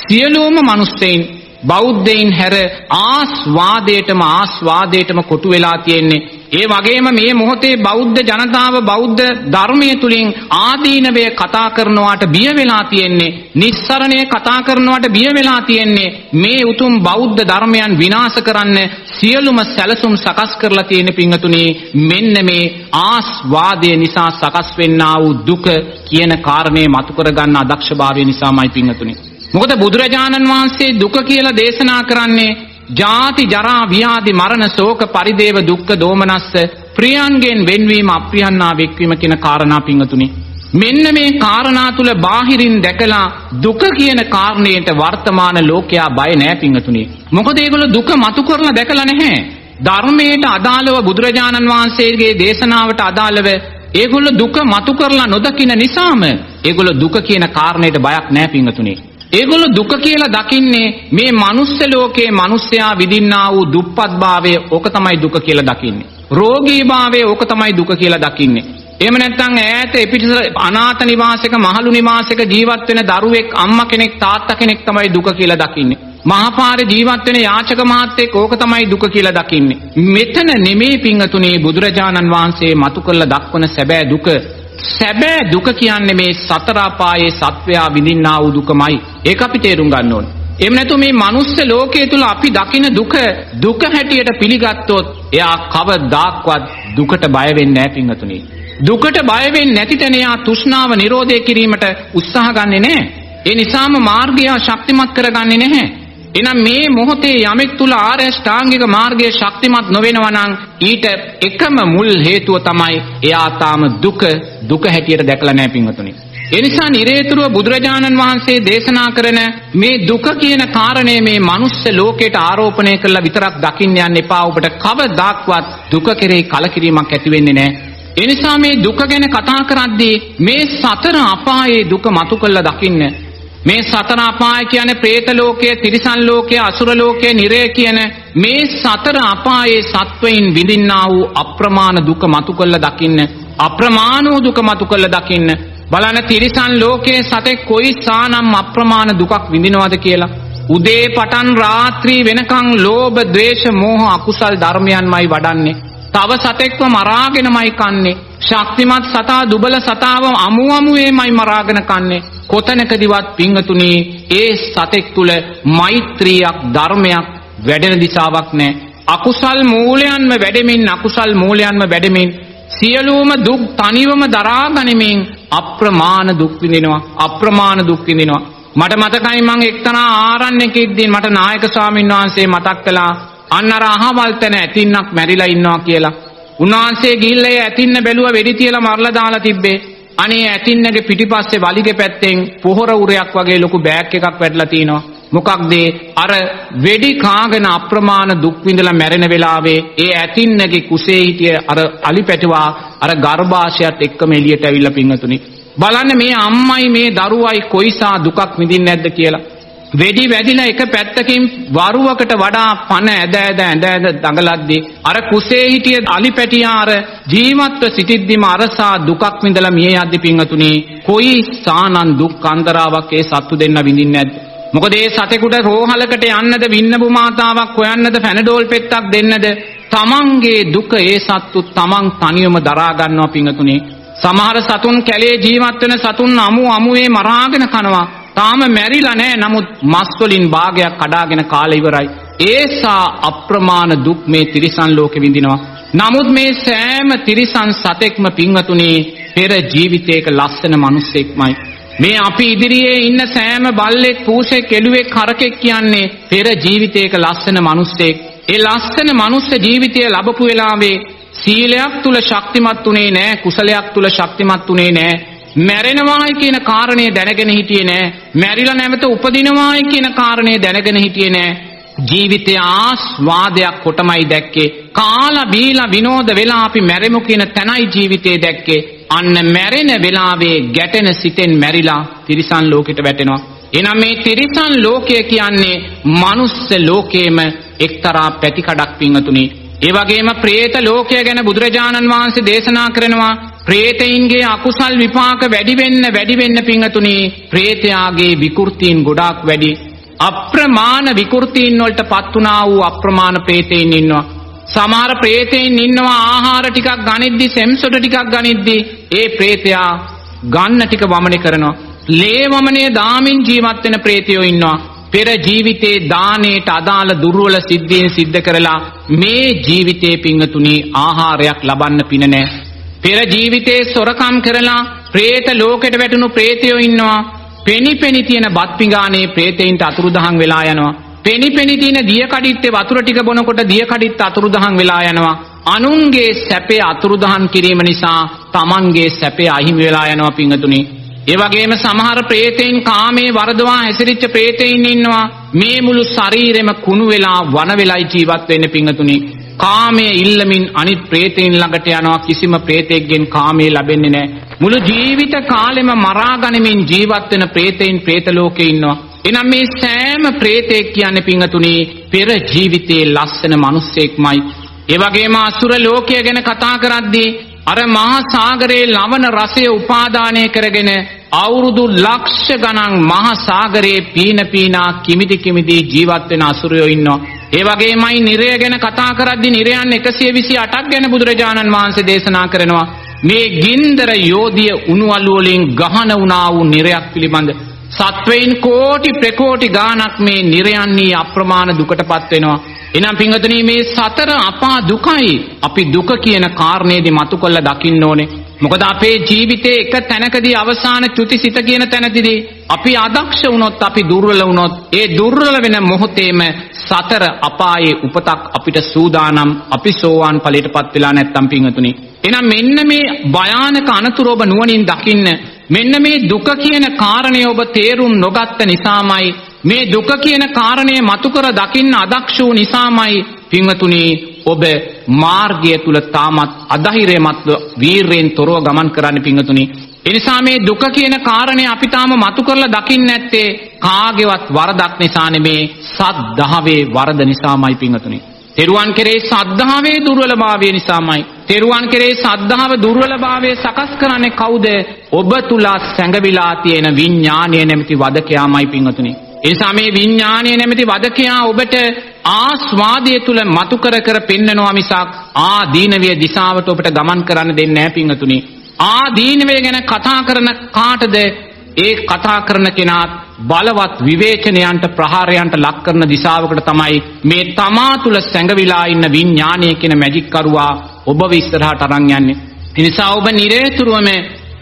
සියලුම මිනිස්සෙයින් බෞද්ධයින් හැර ආස්වාදයටම ආස්වාදයටම කොටු වෙලා තියෙන්නේ. ඒ වගේම මේ මොහොතේ බෞද්ධ ජනතාව බෞද්ධ ධර්මයේ තුලින් ආදීනවය කතා කරනවාට බිය වෙලා තියෙන්නේ. නිස්සරණය කතා කරනවාට බිය වෙලා තියෙන්නේ. මේ උතුම් බෞද්ධ ධර්මයන් විනාශ කරන්න සියලුම සැලසුම් සකස් කරලා තියෙන පිංගතුනි මෙන්න මේ ආස්වාදය නිසා සකස් වෙන්නා වූ දුක කියන කාරණේ මතු කරගන්න අදක්ෂභාවය නිසාමයි පිංගතුනි. මොකද බුදුරජාණන් වහන්සේ දුක කියලා දේශනා කරන්නේ ජාති ජරා ව්‍යාධි මරණ ශෝක පරිදේව දුක්ඛ දෝමනස්ස ප්‍රියන්ගෙන් වෙන්වීම අප්‍රියන්නා වෙක්වීම කියන කාරණා පිංගතුනි මෙන්න මේ කාරණා තුල බාහිරින් දැකලා දුක කියන කාරණයට වර්තමාන ලෝකයා බය නෑ පිංගතුනි මොකද ඒගොල්ලෝ දුක මතු කරලා දැකලා නැහැ. ධර්මයට අදාළව බුදුරජාණන් වහන්සේගේ දේශනාවට අදාළව ඒගොල්ලෝ දුක මතු කරලා නොදකින නිසාම ඒගොල්ලෝ දුක කියන කාරණයට බයක් නෑ පිංගතුනි ඒගොල්ලෝ දුක කියලා දකින්නේ මේ මනුස්ස ලෝකයේ මිනිස්සයා විඳින්නා වූ දුප්පත්භාවය ඕක තමයි දුක කියලා දකින්නේ. රෝගීභාවය ඕක තමයි දුක කියලා දකින්නේ. එහෙම නැත්නම් ඈත එපිටිස අනාථ නිවාසයක මහලු නිවාසයක ජීවත් වෙන දරුවෙක් අම්මා කෙනෙක් තාත්තා කෙනෙක් තමයි දුක කියලා දකින්නේ. මහපාරේ ජීවත් වෙන යාචක මහත්තයෙක් ඕක තමයි දුක කියලා දකින්නේ. මෙතන නෙමේ පිංගතුනේ බුදුරජාණන් වහන්සේ මතු කරලා දක්වන සැබෑ දුක සැබෑ දුක කියන්නේ මේ සතර අපායේ සත්වයා විඳින්නා වූ දුකමයි. ඒක අපි තේරුම් ගන්න ඕනේ. එහෙම නැතු මේ මනුස්ස ලෝකයේ තුල අපි දකින දුක දුක හැටියට පිළිගත්තොත් එයා කවදාක්වත් දුකට බය වෙන්නේ නැහැ පින්වතුනි. දුකට බය වෙන්නේ නැති තැන එයා තෘෂ්ණාව නිරෝධය කිරීමට උත්සාහ ගන්නෙ නැහැ. ඒ නිසාම මාර්ගය ශක්තිමත් කරගන්නේ නැහැ. එහෙනම් මේ මොහොතේ යමෙක් තුල ආර්ය ශ්‍රාංගික මාර්ගයේ ශක්තිමත් නොවෙනවා නම් ඊට එකම මුල් හේතුව තමයි එයා තාම දුක දුක හැටියට දැකලා නැහැ පින්වතුනි. ඒ නිසා නිරේතුරුව බුදුරජාණන් වහන්සේ දේශනා කරන මේ දුක කියන කාරණය මේ මනුස්ස ලෝකයට ආරෝපණය කරලා විතරක් දකින්න යන්න එපා ඔබට කවදාක්වත් දුක කෙරෙහි කලකිරීමක් ඇති වෙන්නේ නැහැ. ඒ නිසා මේ දුක ගැන කතා කරද්දී මේ සතර අපායේ දුක මතු කරලා දකින්න මේ සතර අපාය කියන්නේ പ്രേත ලෝකය, තිරිසන් ලෝකය, අසුර ලෝකය, නිරය කියන මේ සතර අපායේ සත්වයින් විඳින්නා වූ අප්‍රමාණ දුක මතු කරලා දකින්න, අප්‍රමාණ වූ දුක මතු කරලා දකින්න. බලන්න තිරිසන් ලෝකයේ සතෙක් කොයිසානම් අප්‍රමාණ දුකක් විඳිනවද කියලා. උදේ පටන් රාත්‍රී වෙනකන් ලෝභ, ද්වේෂ, මෝහ අකුසල් ධර්මයන්මයි වඩන්නේ. තව සතෙක්ව මරාගෙනමයි කන්නේ. ශක්තිමත් සතා දුබල සතාව අමු අමුවේමයි මරාගෙන කන්නේ. කොතැනකදිවත් පිංගතුනි ඒ සතෙක් තුල මෛත්‍රියක් ධර්මයක් වැඩෙන දිශාවක් නැහැ. අකුසල් මූලයන්ම වැඩෙමින් අකුසල් මූලයන්ම වැඩෙමින් සියලුම දුක් තනිවම දරා ගනිමින් අප්‍රමාණ දුක් විඳිනවා අප්‍රමාණ දුක් විඳිනවා මට මතකයි මං එක්තරා ආරණ්‍යකෙද්දී මට නායක ස්වාමීන් වහන්සේ මතක් කළා අන්න අර අහවල් තැන ඇතින්නක් මැරිලා ඉන්නවා කියලා උන්වහන්සේ ගිහිල්ලා ඒ ඇතින්න බැලුවා වෙඩි තියලා මරලා දාලා තිබ්බේ. අනේ ඇතින්නගේ පිටිපස්සේ වලිගේ පැත්තෙන් පොහොර උරයක් වගේ ලොකු බෑග් එකක් වැටලා තිනවා. මොකක්ද අර වෙඩි කාගෙන අප්‍රමාණ දුක් විඳලා මැරෙන වෙලාවේ ඒ ඇතින්නගේ කුසේ හිටිය අර අලි පැටවා අර ගර්භාෂයත් එක්කම එළියට ඇවිල්ලා පිංගතුනි බලන්න මේ අම්මයි මේ දරුවයි කොයිසා දුකක් විඳින්නේ නැද්ද කියලා. වෙඩි වැදිලා එක පැත්තකින් වරුවකට වඩා පන ඇද ඇද ඇඳ ඇඳ දඟලද්දී අර කුසේ හිටිය අලි පැටියා අර ජීවත්ව සිටිද්දිම අරසා දුකක් විඳලා මිය යද්දි පිංගතුනි කොයි සානන් දුක් අන්දරාවක් ඒ සත්තු දෙන්න විඳින්නේ නැද්ද? මොකද ඒ සතෙකුට රෝහලකට යන්නද වින්නපු මාතාවක් හොයන්නද පැනඩෝල් පෙත්තක් දෙන්නද? තමන්ගේ දුක ඒ සත්තු තමන් තනියම දරා ගන්නවා පිංගතුනේ සමහර සතුන් කැලේ ජීවත් වෙන සතුන් අමු අමුවේ මරාගෙන කනවා. තාම මැරිලා නැහැ. නමුත් මස් වලින් භාගයක් කඩාගෙන කාලා ඉවරයි. ඒසා අප්‍රමාණ දුක් මේ තිරිසන් ලෝකෙ විඳිනවා. නමුත් මේ සෑම තිරිසන් සතෙක්ම පින්වතුනි පෙර ජීවිතයක ලස්සන මිනිස්සෙක්මයි. මේ අපි ඉදිරියේ ඉන්න සෑම බල්ලෙක් පූසෙක් එළුවෙක් හරකෙක් කියන්නේ පෙර ජීවිතයක ලස්සන මිනිස්සෙක්. ඒ ලස්සන මනුස්ස ජීවිතය ලැබපු වෙලාවේ සීලයක් තුල ශක්තිමත් උනේ නැහැ කුසලයක් තුල ශක්තිමත් උනේ නැහැ. මැරෙනවායි කියන කාරණේ දැනගෙන හිටියේ නෑ. මැරිලා නැවත උපදිනවායි කියන කාරණේ දැනගෙන හිටියේ නෑ. ජීවිතය ආස්වාදයක් කොටමයි දැක්කේ. කාලා බීලා විනෝද වෙලා අපි මැරෙමු කියන තැනයි ජීවිතේ දැක්කේ. අන්න මැරෙන වෙලාවේ ගැටෙන සිතෙන් මැරිලා තිරිසන් ලෝකෙට වැටෙනවා. එනම් මේ තිරිසන් ලෝකය කියන්නේ මනුස්ස ලෝකයේම එක්තරා පැතිකඩක් පිංගතුනි. ඒ වගේම പ്രേත ලෝකය ගැන බුදුරජාණන් වහන්සේ දේශනා කරනවා. ප්‍රේතයින්ගේ අකුසල් විපාක වැඩි වෙන්න වැඩි වෙන්න පිංගතුනි ප්‍රේතයාගේ විකෘතීන් ගොඩාක් වැඩි. අප්‍රමාණ විකෘතීන් වලට පත් වුණා වූ අප්‍රමාණ ප්‍රේතයින් ඉන්නවා. සමහර ප්‍රේතයින් ඉන්නවා ආහාර ටිකක් ගනිද්දි සෙම්සොඩ ටිකක් ගනිද්දි ඒ ප්‍රේතයා ගන්න ටික වමනේ කරනවා. ලේ වමනේ දාමින් ජීවත් වෙන ප්‍රේතයෝ ඉන්නවා. පෙර ජීවිතේ දානයට අදාළ දුර්වල සිද්ධීන් සිද්ධ කරලා මේ ජීවිතේ පිංගතුණි ආහාරයක් ලබන්න පින නැහැ. පෙර ජීවිතේ සොරකම් කරලා ප්‍රේත ලෝකෙට වැටුණු ප්‍රේතයෝ ඉන්නවා. පෙනි පෙනි තියෙන බත් පිඟානේ ප්‍රේතයින්ට අතුරුදහන් වෙලා යනවා. පෙනි පෙනි තියෙන දිය කඩਿੱත්තේ වතුර ටික බොනකොට දිය කඩਿੱත් අතුරුදහන් වෙලා යනවා. අනුන්ගේ සැපේ අතුරුදහන් කිරීම නිසා තමන්ගේ සැපේ අහිමි වෙලා යනවා පිංගතුනි. ඒ වගේම සමහර ප්‍රේතයන් කාමයේ වරදවා හැසිරිච්ච ප්‍රේතයන් ඉන්නවා. මේ මුළු ශරීරෙම කුණු වෙලා වන වෙලයි ජීවත් වෙන්නේ පිංගතුනි. කාමයේ ඉල්ලමින් අනිත් ප්‍රේතයන් ළඟට යනවා. කිසිම ප්‍රේතයෙක්ගෙන් කාමයේ ලැබෙන්නේ නැහැ. මුළු ජීවිත කාලෙම මරා ගනිමින් ජීවත් වෙන ප්‍රේතයන් ප්‍රේත ලෝකේ ඉන්නවා. එනම් මේ සෑම ප්‍රේතෙක් කියන්නේ පිංගතුණි පෙර ජීවිතයේ ලස්සන මිනිස්සෙක්මයි. ඒ වගේම අසුර ලෝකය ගැන කතා කරද්දී අර මහා සාගරයේ ලවණ රසය උපාදානය කරගෙන අවුරුදු ලක්ෂ ගණන් මහා සාගරයේ පීන පීනා කිමිදි කිමිදි ජීවත් වෙන අසුරයෝ ඉන්නවා. ඒ වගේමයි නිරය ගැන කතා කරද්දී නිරයන් 128ක් ගැන බුදුරජාණන් වහන්සේ දේශනා කරනවා. මේ ගින්දර යෝධිය උණුවලු වලින් ගහන වුණා වූ නිරයක් පිළිබඳ සත්වයින් කෝටි ප්‍රකෝටි ගාණක් මේ නිරයන්හි අප්‍රමාණ දුකටපත් වෙනවා. එනම් පිංගතුනි මේ සතර අපා දුකයි අපි දුක කියන කාරණේදී මතු කළ දකින්න ඕනේ. මොකද අපේ ජීවිතේ එක තැනකදී අවසාන චුතිසිත කියන තැනදී අපි අදක්ෂ වුණොත් අපි දුර්වල වුණොත් ඒ දුර්වල වෙන මොහොතේම සතර අපායේ උපතක් අපිට සූදානම් අපි සෝවාන් ඵලයටපත් වෙලා නැත්තම් පිංගතුනි. එහෙනම් මෙන්න මේ භයානක අනතුරු ඔබ නුවණින් දකින්න මෙන්න මේ දුක කියන කාරණය ඔබ තේරුම් නොගත්ත නිසාමයි මේ දුක කියන කාරණය මතු කර දකින්න අදක්ෂ වූ නිසාමයි පින්වතුනි ඔබ මාර්ගය තුල තාමත් අධෛර්යමත්ව වීරයෙන් තොරව ගමන් කරන්න පින්වතුනි එනිසා මේ දුක කියන කාරණය අපි තාම මතු කරලා දකින්නේ නැත්තේ කාගේවත් වරදක් නිසා නෙමේ සද්ධාවේ වරද නිසාමයි පින්වතුනි තෙරුවන් කෙරේ සද්ධාවේ දුර්වලභාවය නිසාමයි. තෙරුවන් කෙරේ සද්ධාව දුර්වලභාවය සකස් කරන්නේ කවුද? ඔබ තුල සැඟවිලා තියෙන විඥානය නැමැති වදකයාමයි පින්වතුනි. ඒ නිසා මේ විඥානය නැමැති වදකයා ඔබට ආස්වාදයේ තුල මතු කර කර පෙන්නනවා මිසක් ආදීනවිය දිශාවට ඔබට ගමන් කරන්න දෙන්නේ නැහැ පින්වතුනි. ආදීනවිය ගැන කතා කරන කාටද ඒ කතා කරන කෙනාත් බලවත් විවේචනයන්ට ප්‍රහාරයන්ට ලක් කරන දිශාවකට තමයි මේ තමා තුල සැඟවිලා ඉන්න විඥානය කියන මැජික් කරුවා ඔබව ඉස්සරහට අරන් යන්නේ. ඒ නිසා ඔබ නිරේතුරුවම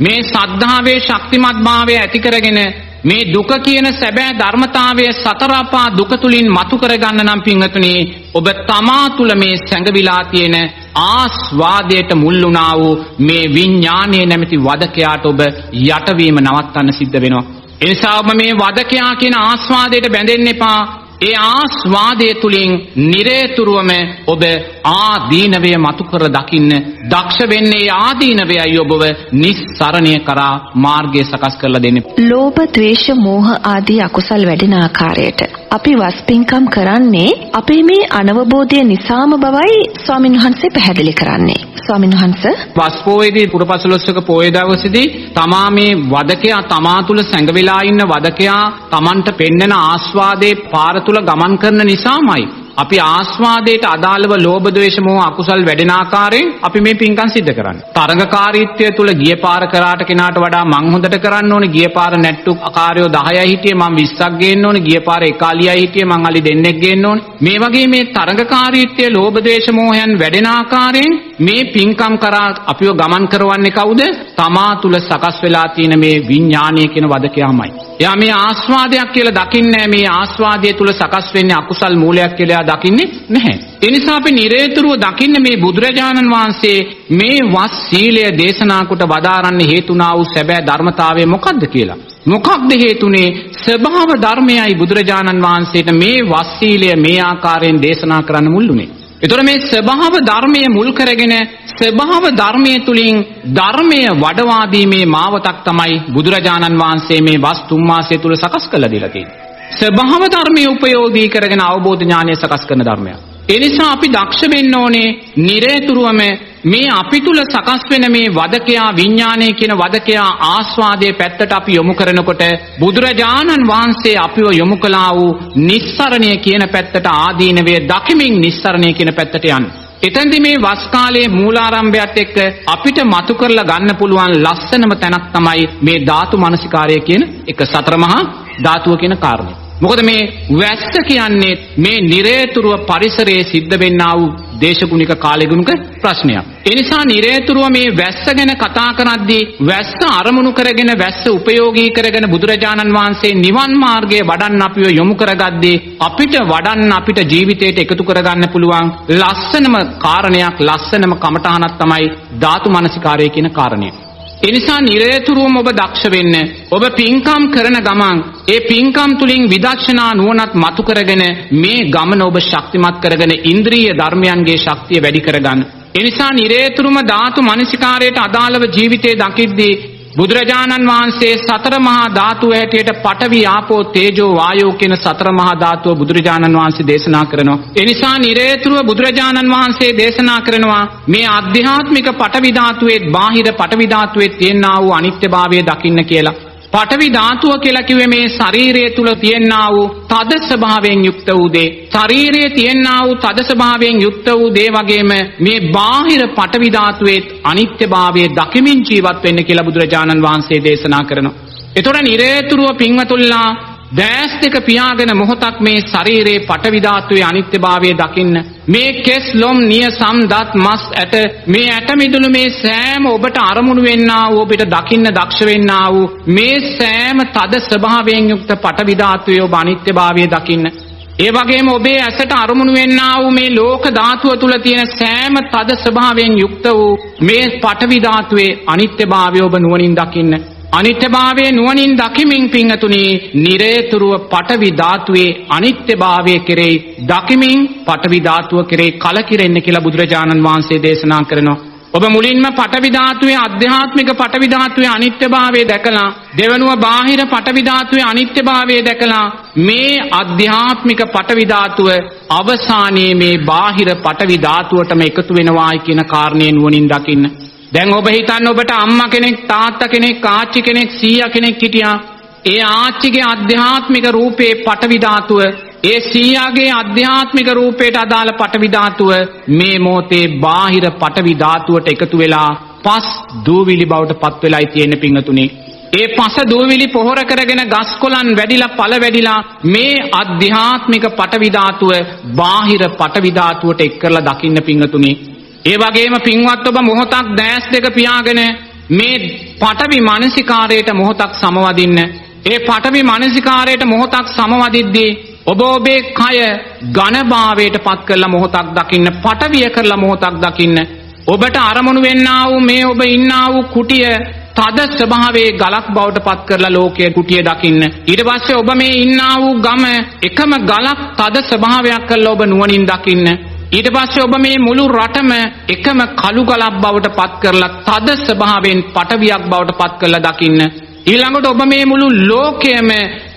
මේ සද්ධාවේ ශක්තිමත්භාවය ඇති කරගෙන මේ දුක කියන සැබෑ ධර්මතාවය සතර අපා දුක තුලින් මතු කරගන්න නම් පින්වතුනි ඔබ තමා තුල මේ සැඟවිලා තියෙන ආස්වාදයට මුල් වුණා වූ මේ විඥානයේ නැමැති වදකයාට ඔබ යටවීම නවත්තන්න සිද්ධ වෙනවා. ඒ නිසා ඔබ මේ වදකයා කියන ආස්වාදයට බැඳෙන්න එපා. ඒ ආස්වාදය තුලින් නිරේතුරුවම ඔබ ආදීනවය මතු කර දකින්න දක්ෂ වෙන්නේ ආදීනවයයි ඔබව නිස්සරණය කරා මාර්ගය සකස් කරලා දෙන්නේ. ලෝභ, ද්වේෂ, මෝහ ආදී අකුසල් වැඩෙන ආකාරයට අපි වස්පින්කම් කරන්නේ අපේ මේ අනවබෝධය නිසාම බවයි ස්වාමින් වහන්සේ පැහැදිලි කරන්නේ. ස්වාමින් වහන්සේ වස් පොයේදී පුරපසළොස්වක පොය දවසේදී තමා මේ වදකයා තමා තුල සැඟවිලා ඉන්න වදකයා Tamanට පෙන්නන ආස්වාදයේ පාර තුල ගමන් කරන නිසාමයි අපි ආස්වාදයට අදාළව ලෝභ ද්වේෂ මෝහ අකුසල් වැඩෙන ආකාරයෙන් අපි මේ පින්කම් සිද්ධ කරන්නේ. තරඟකාරීත්වය තුල ගිය පාර කරාට කෙනාට වඩා මං හොඳට කරන්න ඕනේ. ගිය පාර නැට්ටු ආකාරයෝ 10යි හිටියේ මං 20ක් ගේන්න ඕනේ. ගිය පාර 41යි හිටියේ මං අලි දෙන්නෙක් ගේන්න ඕනේ. මේ වගේ මේ තරඟකාරීත්වය ලෝභ ද්වේෂ මෝහයන් වැඩෙන ආකාරයෙන් මේ පින්කම් කරා අපිව ගමන් කරවන්නේ කවුද? තමා තුල සකස් වෙලා තියෙන මේ විඥානීය කියන වදකයාමයි. එයා මේ ආස්වාදයක් කියලා දකින්නේ මේ ආස්වාදය තුල සකස් වෙන්නේ අකුසල් මූලයක් කියලා දකින්නේ නැහැ. ඒ නිසා අපි නිරේතුරුව දකින්න මේ බුදුරජාණන් වහන්සේ මේ වස් සීලය දේශනා කොට වදාරන්නේ හේතුණා වූ සැබෑ ධර්මතාවය මොකක්ද කියලා. මොකක්ද හේතුනේ ස්වභාව ධර්මයයි බුදුරජාණන් වහන්සේට මේ වස් සීලය මේ ආකාරයෙන් දේශනා කරන්න මුල්ුනේ. එතකොට මේ ස්වභාව ධර්මයේ මුල් කරගෙන ස්වභාව ධර්මයේ තුලින් ධර්මය වඩවා දීමේ මාවතක් තමයි බුදුරජාණන් වහන්සේ මේ වස් තුන් මාසය තුල සකස් කළ දීලා තියෙන්නේ. ස්වභාව ධර්මයේ උපයෝගී කරගෙන අවබෝධ ඥානය සකස් කරන ධර්මයක්. ඒ නිසා අපි දක්ෂ වෙන්න ඕනේ නිරේතුරුවම මේ අපි තුල සකස් වෙන මේ වදකයා විඥානය කියන වදකයා ආස්වාදයේ පැත්තට අපි යොමු කරනකොට බුදුරජාණන් වහන්සේ අපිව යොමු කළා වූ නිස්සරණය කියන පැත්තට ආදීනවේ දකිමින් නිස්සරණය කියන පැත්තට යන්න. එතෙන්දි මේ වස් කාලයේ මූලාරම්භයත් එක්ක අපිට මතු කරලා ගන්න පුළුවන් ලස්සනම තැනක් තමයි මේ ධාතු මනසිකාරය කියන එක සතර මහා ධාතුව කියන කාරණේ. මොකද මේ වැස්ස කියන්නේ මේ නිරේතුරුව පරිසරයේ සිද්ධ වෙන්නා වූ දේශගුණික කාලෙගුණික ප්‍රශ්නයක්. ඒ නිසා නිරේතුරුව මේ වැස්ස ගැන කතා කරද්දී වැස්ස අරමුණු කරගෙන වැස්ස උපයෝගී කරගෙන බුදුරජාණන් වහන්සේ නිවන් මාර්ගය වඩන්න අපිව යොමු කරගද්දී අපිට වඩන්න අපිට ජීවිතයට එකතු කරගන්න පුළුවන් ලස්සනම කාරණයක් ලස්සනම කමඨහනක් තමයි ධාතු මනසිකාරය කියන කාරණය. එනිසා නිරේතුරුවම ඔබ දක්ෂ වෙන්න. ඔබ පින්කම් කරන ගමන් ඒ පින්කම් තුලින් විදර්ශනා නුවණත් මතු කරගෙන මේ ගමන ඔබ ශක්තිමත් කරගෙන ඉන්ද්‍රිය ධර්මයන්ගේ ශක්තිය වැඩි කරගන්න. එනිසා නිරේතුරුම ධාතු මනසිකාරයට අදාළව ජීවිතේ දකිද්දී බුදුරජාණන් වහන්සේ සතර මහා ධාතු හැටියට පඨවි ආපෝ තේජෝ වායෝ කියන සතර මහා ධාතුව බුදුරජාණන් වහන්සේ දේශනා කරනවා. ඒ නිසා නිරේතුරුව බුදුරජාණන් වහන්සේ දේශනා කරනවා මේ ආධ්‍යාත්මික පඨවි ධාතුවේ බාහිර පඨවි ධාතුවේ තියෙනා වූ අනිත්‍යභාවය දකින්න කියලා. පඨවි ධාතුව කියලා කිව්වේ මේ ශරීරය තුල තියෙනා වූ තද ස්වභාවයෙන් යුක්ත වූ දේ. ශරීරයේ තියෙනා වූ තද ස්වභාවයෙන් යුක්ත වූ දේ වගේම මේ බාහිර පඨවි ධාතුවේ අනිත්‍යභාවය දකිමින් ජීවත් වෙන්න කියලා බුදුරජාණන් වහන්සේ දේශනා කරනවා. එතකොට නිරේතුරුව පින්වතුල්ලා දෑස් දෙක පියාගෙන මොහොතක් මේ ශරීරයේ පටවි ධාතුවේ අනිත්‍යභාවය දකින්න. මේ කෙස් ලොම් නිය සම් දත් මස් ඇට මේ ඇට මිදුළු මේ සෑම ඔබට අරමුණු වෙන්නා වූ ඔබට දකින්න දක්ෂ වෙන්නා වූ මේ සෑම තද ස්වභාවයෙන් යුක්ත පටවි ධාතුවේ ඔබ අනිත්‍යභාවය දකින්න. ඒ වගේම ඔබේ ඇසට අරමුණු වෙන්නා වූ මේ ලෝක ධාතුව තුල තියෙන සෑම තද ස්වභාවයෙන් යුක්ත වූ මේ පටවි ධාතුවේ අනිත්‍යභාවය ඔබ නුවණින් දකින්න. අනිත්‍යභාවය නුවණින් දකිමින් පිංහතුනි නිරේතුරුව පටවි ධාතුවේ අනිත්‍යභාවය කෙරෙහි දකිමින් පටවි ධාතුව කෙරෙහි කලකිරෙන්න කියලා බුදුරජාණන් වහන්සේ දේශනා කරනවා. ඔබ මුලින්ම පටවි ධාතුවේ අධ්‍යාත්මික පටවි ධාතුවේ අනිත්‍යභාවය දැකලා දෙවනුව බාහිර පටවි ධාතුවේ අනිත්‍යභාවය දැකලා මේ අධ්‍යාත්මික පටවි ධාතුව අවසානයේ මේ බාහිර පටවි ධාතුවටම එකතු වෙනවායි කියන කාරණේ නුවණින් දකින්න. දැන් ඔබ හිතන්න ඔබට අම්මා කෙනෙක් තාත්තා කෙනෙක් ආච්චි කෙනෙක් සීයා කෙනෙක් හිටියා. ඒ ආච්චිගේ අධ්‍යාත්මික රූපේ පටවි ධාතුව ඒ සීයාගේ අධ්‍යාත්මික රූපයට අදාළ පටවි ධාතුව මේ මොහොතේ බාහිර පටවි ධාතුවට එකතු වෙලා පස් දූවිලි බවට පත් වෙලායි තියෙන පිංගතුනේ. ඒ පස දූවිලි පොහොර කරගෙන ගස් කොළන් වැඩිලා පළ වැඩිලා මේ අධ්‍යාත්මික පටවි ධාතුව බාහිර පටවි ධාතුවට එක් කරලා දකින්න පිංගතුනේ. ඒ වගේම පින්වත් ඔබ මොහොතක් දැස් දෙක පියාගෙන මේ පටවි මානසිකාරයට මොහොතක් සමවදින්න. ඒ පටවි මානසිකාරයට මොහොතක් සමවදිද්දී ඔබ ඔබේ කය ඝනභාවයට පත් කරලා මොහොතක් දකින්න, පටවිය කරලා මොහොතක් දකින්න. ඔබට අරමුණු වෙන්නා වූ මේ ඔබ ඉන්නා වූ කුටිය තද ස්වභාවයේ ගලක් බවට පත් කරලා ලෝකයේ කුටිය දකින්න. ඊට පස්සේ ඔබ මේ ඉන්නා වූ ගම එකම ගලක් තද ස්වභාවයක් කරලා ඔබ නුවණින් දකින්න. ඊට පස්සේ ඔබ මේ මුළු රටම එකම කළු ගලක් බවට පත් කරලා තද ස්වභාවයෙන් පටවියක් බවට පත් කරලා දකින්න. ඊළඟට ඔබ මේ මුළු ලෝකයම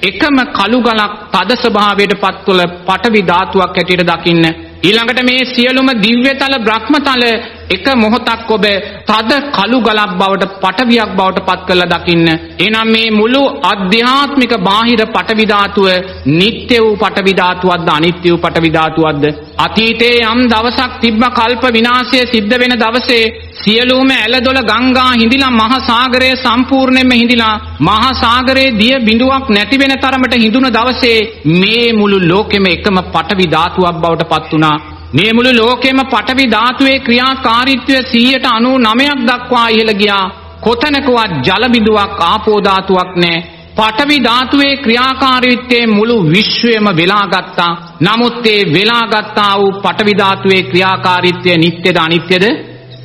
එකම කළු ගලක් තද ස්වභාවයට පත්වල පටවි ධාතුවක් හැටියට දකින්න. ඊළඟට මේ සියලුම දිව්‍යතල බ්‍රහ්මතල එක මොහොතක් ඔබ තද කළු ගලක් බවට පටවියක් බවට පත් කරලා දකින්න. එනම් මේ මුළු අධ්‍යාත්මික බාහිර පටවි ධාතුව නිට්ටය වූ පටවි ධාතුවක්ද අනිත්‍ය වූ පටවි ධාතුවක්ද? අතීතයේ යම් දවසක් තිබ්බ කල්ප විනාශය සිද්ධ වෙන දවසේ සියලුම ඇලදොල ගංගා හිඳිලා මහා සාගරය සම්පූර්ණයෙන්ම හිඳිලා මහා සාගරයේ දිය බිඳුවක් නැති වෙන තරමට හිඳුන දවසේ මේ මුළු ලෝකෙම එකම පටවි ධාතුවක් බවට පත් වුණා. මේ මුළු ලෝකෙම පටවි ධාතුවේ ක්‍රියාකාරීත්වය 199ක් දක්වා ඉහළ ගියා. කොතනකවත් ජල බිඳුවක් ආපෝ ධාතුවක් නැහැ. පටවි ධාතුවේ ක්‍රියාකාරීත්වයේ මුළු විශ්වයම වෙලා ගත්තා. නමුත් ඒ වෙලා ගත්තා වූ පටවි ධාතුවේ ක්‍රියාකාරීත්වය නිට්ටයද අනිත්‍යද?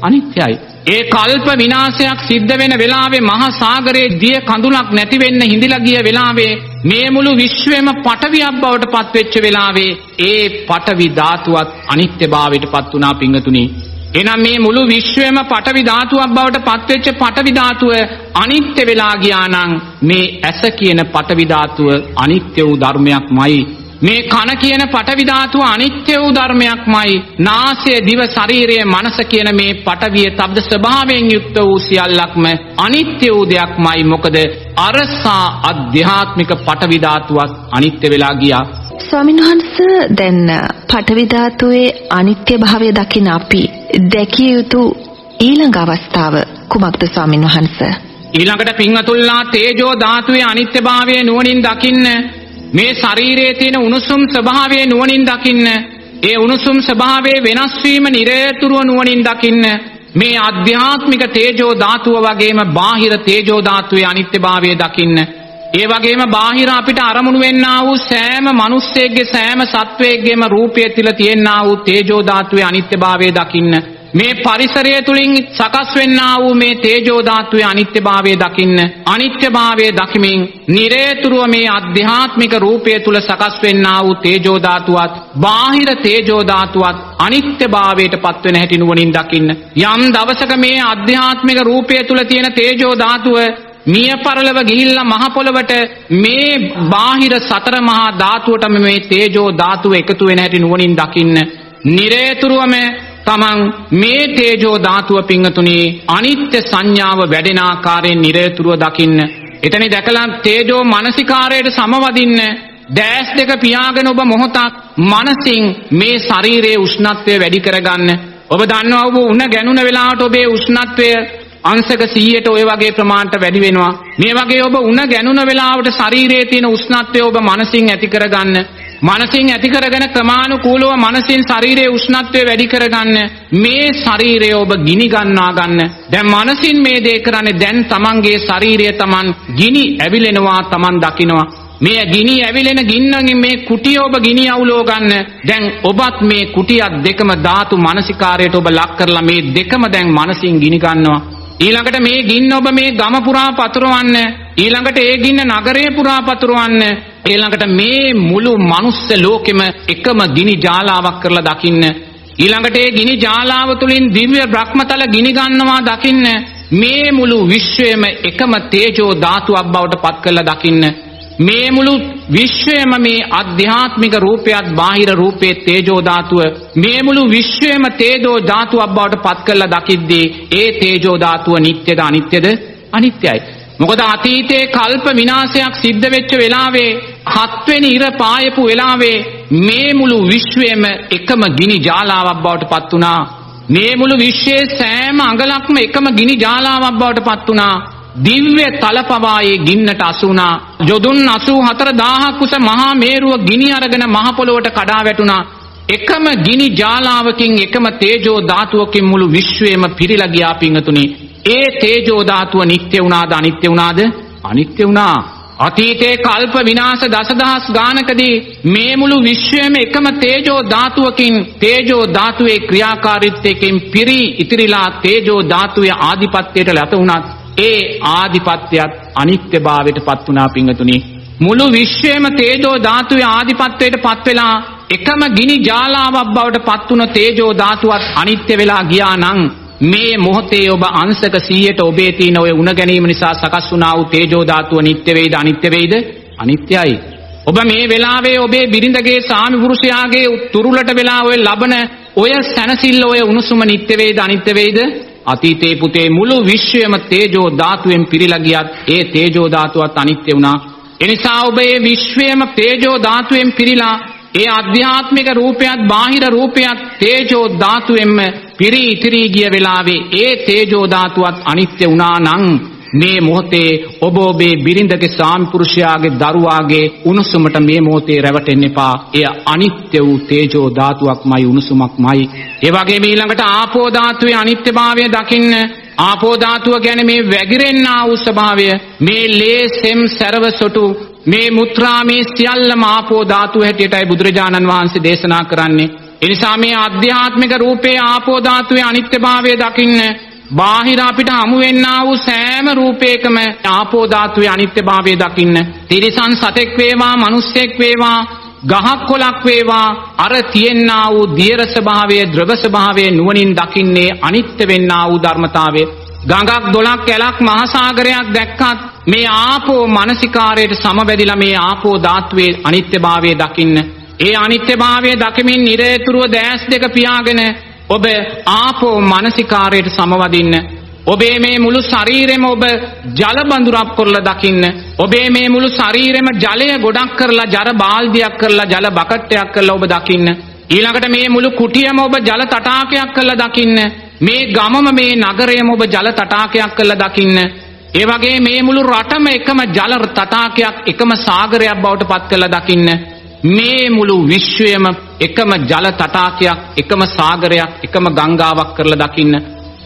අනිත්‍යයි. ඒ කල්ප විනාශයක් සිද්ධ වෙන වෙලාවේ මහා සාගරයේ දිය කඳුලක් නැති වෙන්න හිඳිලා ගිය වෙලාවේ මේ මුළු විශ්වයම පටවියක් බවට පත්වෙච්ච වෙලාවේ ඒ පටවි ධාතුවත් අනිත්‍යභාවයට පත් වුණා පිංගතුනි. එනම් මේ මුළු විශ්වයම පටවි ධාතුවක් බවට පත්වෙච්ච පටවි ධාතුව අනිත්‍ය වෙලා ගියා නම් මේ ඇස කියන පටවි ධාතුව අනිත්‍ය වූ ධර්මයක්මයි. මේ කන කියන පටවි ධාතුව අනිත්‍ය වූ ධර්මයක්මයි. නාසය දිව ශරීරය මනස කියන මේ පටවිය තබ්ද ස්වභාවයෙන් යුක්ත වූ සියල්ලක්ම අනිත්‍ය වූ දෙයක්මයි. මොකද අරසා අධ්‍යාත්මික පටවි ධාතුවත් අනිත්‍ය වෙලා ගියා. ස්වාමින්වහන්ස දැන් පඨවි ධාතුවේ අනිත්‍ය භාවය දකින අපි දැකිය යුතු ඊළඟ අවස්ථාව කුමක්ද ස්වාමින්වහන්ස? ඊළඟට පින්වතුල්ලා තේජෝ ධාතුවේ අනිත්‍යභාවය නුවණින් දකින්න මේ ශරීරයේ තියෙන උණුසුම් ස්වභාවය නුවණින් දකින්න ඒ උණුසුම් ස්වභාවයේ වෙනස් වීම නිරේතුරුව නුවණින් දකින්න මේ ආධ්‍යාත්මික තේජෝ ධාතුව වගේම බාහිර තේජෝ ධාතුවේ අනිත්‍යභාවය දකින්න. ඒ වගේම බාහිර අපිට අරමුණු වෙන්නා වූ සෑම මිනිස්සෙක්ගේ සෑම සත්වයකගේම රූපය තුල තියෙනා වූ තේජෝ ධාතුවේ අනිත්‍යභාවය දකින්න. මේ පරිසරය තුලින් සකස් වෙන්නා වූ මේ තේජෝ ධාතුවේ අනිත්‍යභාවය දකින්න අනිත්‍යභාවය දකිමින් නිරේතුරුව මේ අධ්‍යාත්මික රූපය තුල සකස් වෙන්නා වූ තේජෝ ධාතුවත් බාහිර තේජෝ ධාතුවත් අනිත්‍යභාවයට පත්වෙන හැටි නුවණින් දකින්න යම් දවසක මේ අධ්‍යාත්මික රූපය තුල තියෙන තේජෝ ධාතුව මිය පරලව ගිහිල්ලා මහ පොළවට මේ බාහිර සතර මහා ධාතුවටම මේ තේජෝ ධාතුව එකතු වෙන හැටි නුවණින් දකින්න. නිරේතුරුවම තමන් මේ තේජෝ ධාතුව පිංගතුනි අනිත්‍ය සංඥාව වැඩෙන ආකාරයෙන් නිරේතුරුව දකින්න. එතනි දැකලා තේජෝ මානසිකාරයට සමවදින්න. දැස් දෙක පියාගෙන ඔබ මොහොතක් මනසින් මේ ශරීරයේ උෂ්ණත්වය වැඩි කරගන්න. ඔබ දන්නවා ඔබ උණ ගැනුන වෙලාවට ඔබේ උෂ්ණත්වය අංශක 100ට ඔය වගේ ප්‍රමාණයට වැඩි වෙනවා. මේ වගේ ඔබ උණ ගැනුන වෙලාවට ශරීරයේ තියෙන උෂ්ණත්වය ඔබ මනසින් ඇති කරගන්න. මනසින් ඇති කරගෙන ක්‍රමානුකූලව මනසින් ශරීරයේ උෂ්ණත්වය වැඩි කරගන්න. මේ ශරීරය ඔබ ගිනි ගන්නා ගන්න. දැන් මනසින් මේ දේ කරන්නේ දැන් තමන්ගේ ශරීරය තමන් ගිනි ඇවිලෙනවා තමන් දකිනවා. මේ ගිනි ඇවිලෙන ගින්නකින් මේ කුටිය ඔබ ගිනි අවුලෝ ගන්න. දැන් ඔබත් මේ කුටියත් දෙකම ධාතු මානසිකාරයට ඔබ ලක් කරලා මේ දෙකම දැන් මනසින් ගිනි ගන්නවා. ඊළඟට මේ ගින්න ඔබ මේ ගම පුරා පතුරවන්න ඊළඟට ඒ ගින්න නගරය පුරා පතුරවන්න ඊළඟට මේ මුළු මනුස්ස ලෝකෙම එකම ගිනි ජාලාවක් කරලා දකින්න. ඊළඟට ඒ ගිනි ජාලාව තුලින් දිව්‍ය බ්‍රහ්මතල ගිනි ගන්නවා දකින්න. මේ මුළු විශ්වයම එකම තේජෝ ධාතුවක් බවට පත් කරලා දකින්න. මේ මුළු විශ්වයම මේ අධ්‍යාත්මික රූපයත් බාහිර රූපයේ තේජෝ ධාතුව. මේ මුළු විශ්වයම තේජෝ ධාතුවක් බවට පත් කරලා දකිද්දී ඒ තේජෝ ධාතුව නිට්ටයද අනිත්‍යද? අනිත්‍යයි. මොකද අතීතයේ කල්ප විනාශයක් සිද්ධ වෙච්ච වෙලාවේ හත්වෙනි ඉර පායපු වෙලාවේ මේ මුළු විශ්වයම එකම ගිනි ජාලාවක් බවට පත් වුණා. මේ මුළු විශ්වයේ සෑම අඟලක්ම එකම ගිනි ජාලාවක් බවට පත් වුණා. දිව්‍ය තලපවායේ ගින්නට අසුණා යොදුන් 84000ක් උස මහා මේරුව ගිනි අරගෙන මහ පොළොවට කඩා වැටුණා. එකම ගිනි ජාලාවකින් එකම තේජෝ ධාතුවකින් මුළු විශ්වයම පිරීලා ගියා පිංගතුනි ඒ තේජෝ ධාතුව නිට්ටය වුණාද අනිත්‍ය වුණාද? අනිත්‍ය වුණා. අතීතයේ කල්ප විනාශ දසදහස් ගානකදී මේ මුළු විශ්වයම එකම තේජෝ ධාතුවකින් තේජෝ ධාතුවේ ක්‍රියාකාරීත්වයෙන් පිරී ඉතිරිලා තේජෝ ධාතුවේ ආධිපත්‍යයට ලැත වුණත් ඒ ආධිපත්‍යයත් අනිත්‍යභාවයට පත් වුණා පිංගතුනි. මුළු විශ්වයම තේජෝ ධාතුවේ ආධිපත්‍යයට පත් වෙලා එකම ගිනි ජාලාවක් බවට පත් වුණ තේජෝ ධාතුවත් අනිත්‍ය වෙලා ගියා නම් මේ මොහොතේ ඔබ අංශක 100ට ඔබේ තියෙන ඔය උණ ගැනීම නිසා සකස් වුණා වූ තේජෝ ධාතුව නිට්ටය වේද අනිත්‍ය වේද? අනිත්‍යයි ඔබ මේ වෙලාවේ ඔබේ බිරිඳගේ සාමි පුරුෂයාගේ තුරුලට වෙලා ඔය ලබන ඔය සැනසෙල්ල ඔය උණුසුම නිට්ටය වේද අනිත්‍ය වේද? අතීතේ පුතේ මුළු විශ්වයම තේජෝ ධාතුවෙන් පිරීලා ගියත් ඒ තේජෝ ධාතුවත් අනිත්‍ය වුණා. එනිසා ඔබ මේ විශ්වයම තේජෝ ධාතුවෙන් පිරීලා ඒ අධ්‍යාත්මික රූපයත් බාහිර රූපයත් තේජෝ ධාතුවෙන්ම පිරී ඉතිරී ගිය වෙලාවේ ඒ තේජෝ ධාතුවත් අනිත්‍ය වුණා නම් මේ මොහොතේ ඔබ ඔබේ බිරිඳගේ සාමිපුරුෂයාගේ දරුවාගේ උණුසුමට මේ මොහොතේ රැවටෙන්න එපා. එය අනිත්‍ය වූ තේජෝ ධාතුවක්මයි උණුසුමක්මයි. ඒ වගේම ඊළඟට ආපෝ ධාතුවේ අනිත්‍යභාවය දකින්න ආපෝ ධාතුව ගැන මේ වැగిරෙන්නා වූ ස්වභාවය මේ ලේ සෙම් සරව සොටු මේ මුත්‍රා මේ සියල්ලම ආපෝ ධාතුව හැටියටයි බුදුරජාණන් වහන්සේ දේශනා කරන්නේ. එනිසා මේ ආධ්‍යාත්මික රූපේ ආපෝ ධාතුවේ අනිත්‍යභාවය දකින්න බාහිර අපිට හමු වෙන්නා වූ සෑම රූපයකම ආපෝ ධාතුවේ අනිත්‍යභාවය දකින්න. තිරිසන් සතෙක් වේවා, මිනිස්සෙක් වේවා, ගහක් කොලක් වේවා අර තියෙන්නා වූ දියර ස්වභාවය, ද්‍රව ස්වභාවය නුවණින් දකින්නේ අනිත්‍ය වෙන්නා වූ ධර්මතාවය. ගඟක් දොලක් ඇලක් මහසාගරයක් දැක්කත් මේ ආපෝ මානසිකාරයට සමවැදිලා මේ ආපෝ ධාතුවේ අනිත්‍යභාවය දකින්න. ඒ අනිත්‍යභාවය දකිමින් නිරේතුරුව දැස් දෙක පියාගෙන ඔබ ආපෝ මානසිකාරයට සමවදින්න. ඔබේ මේ මුළු ශරීරෙම ඔබ ජල බඳුරක් කරලා දකින්න. ඔබේ මේ මුළු ශරීරෙම ජලය ගොඩක් කරලා ජර බාල්දියක් කරලා ජල බකට්ටයක් කරලා ඔබ දකින්න. ඊළඟට මේ මුළු කුටියම ඔබ ජල තටාකයක් කරලා දකින්න. මේ ගමම මේ නගරයම ඔබ ජල තටාකයක් කරලා දකින්න. ඒ වගේ මේ මුළු රටම එකම ජල තටාකයක් එකම සාගරයක් බවට පත් කරලා දකින්න. මේ මුළු විශ්වයම එකම ජල තටාකයක් එකම සාගරයක් එකම ගංගාවක් කරලා දකින්න.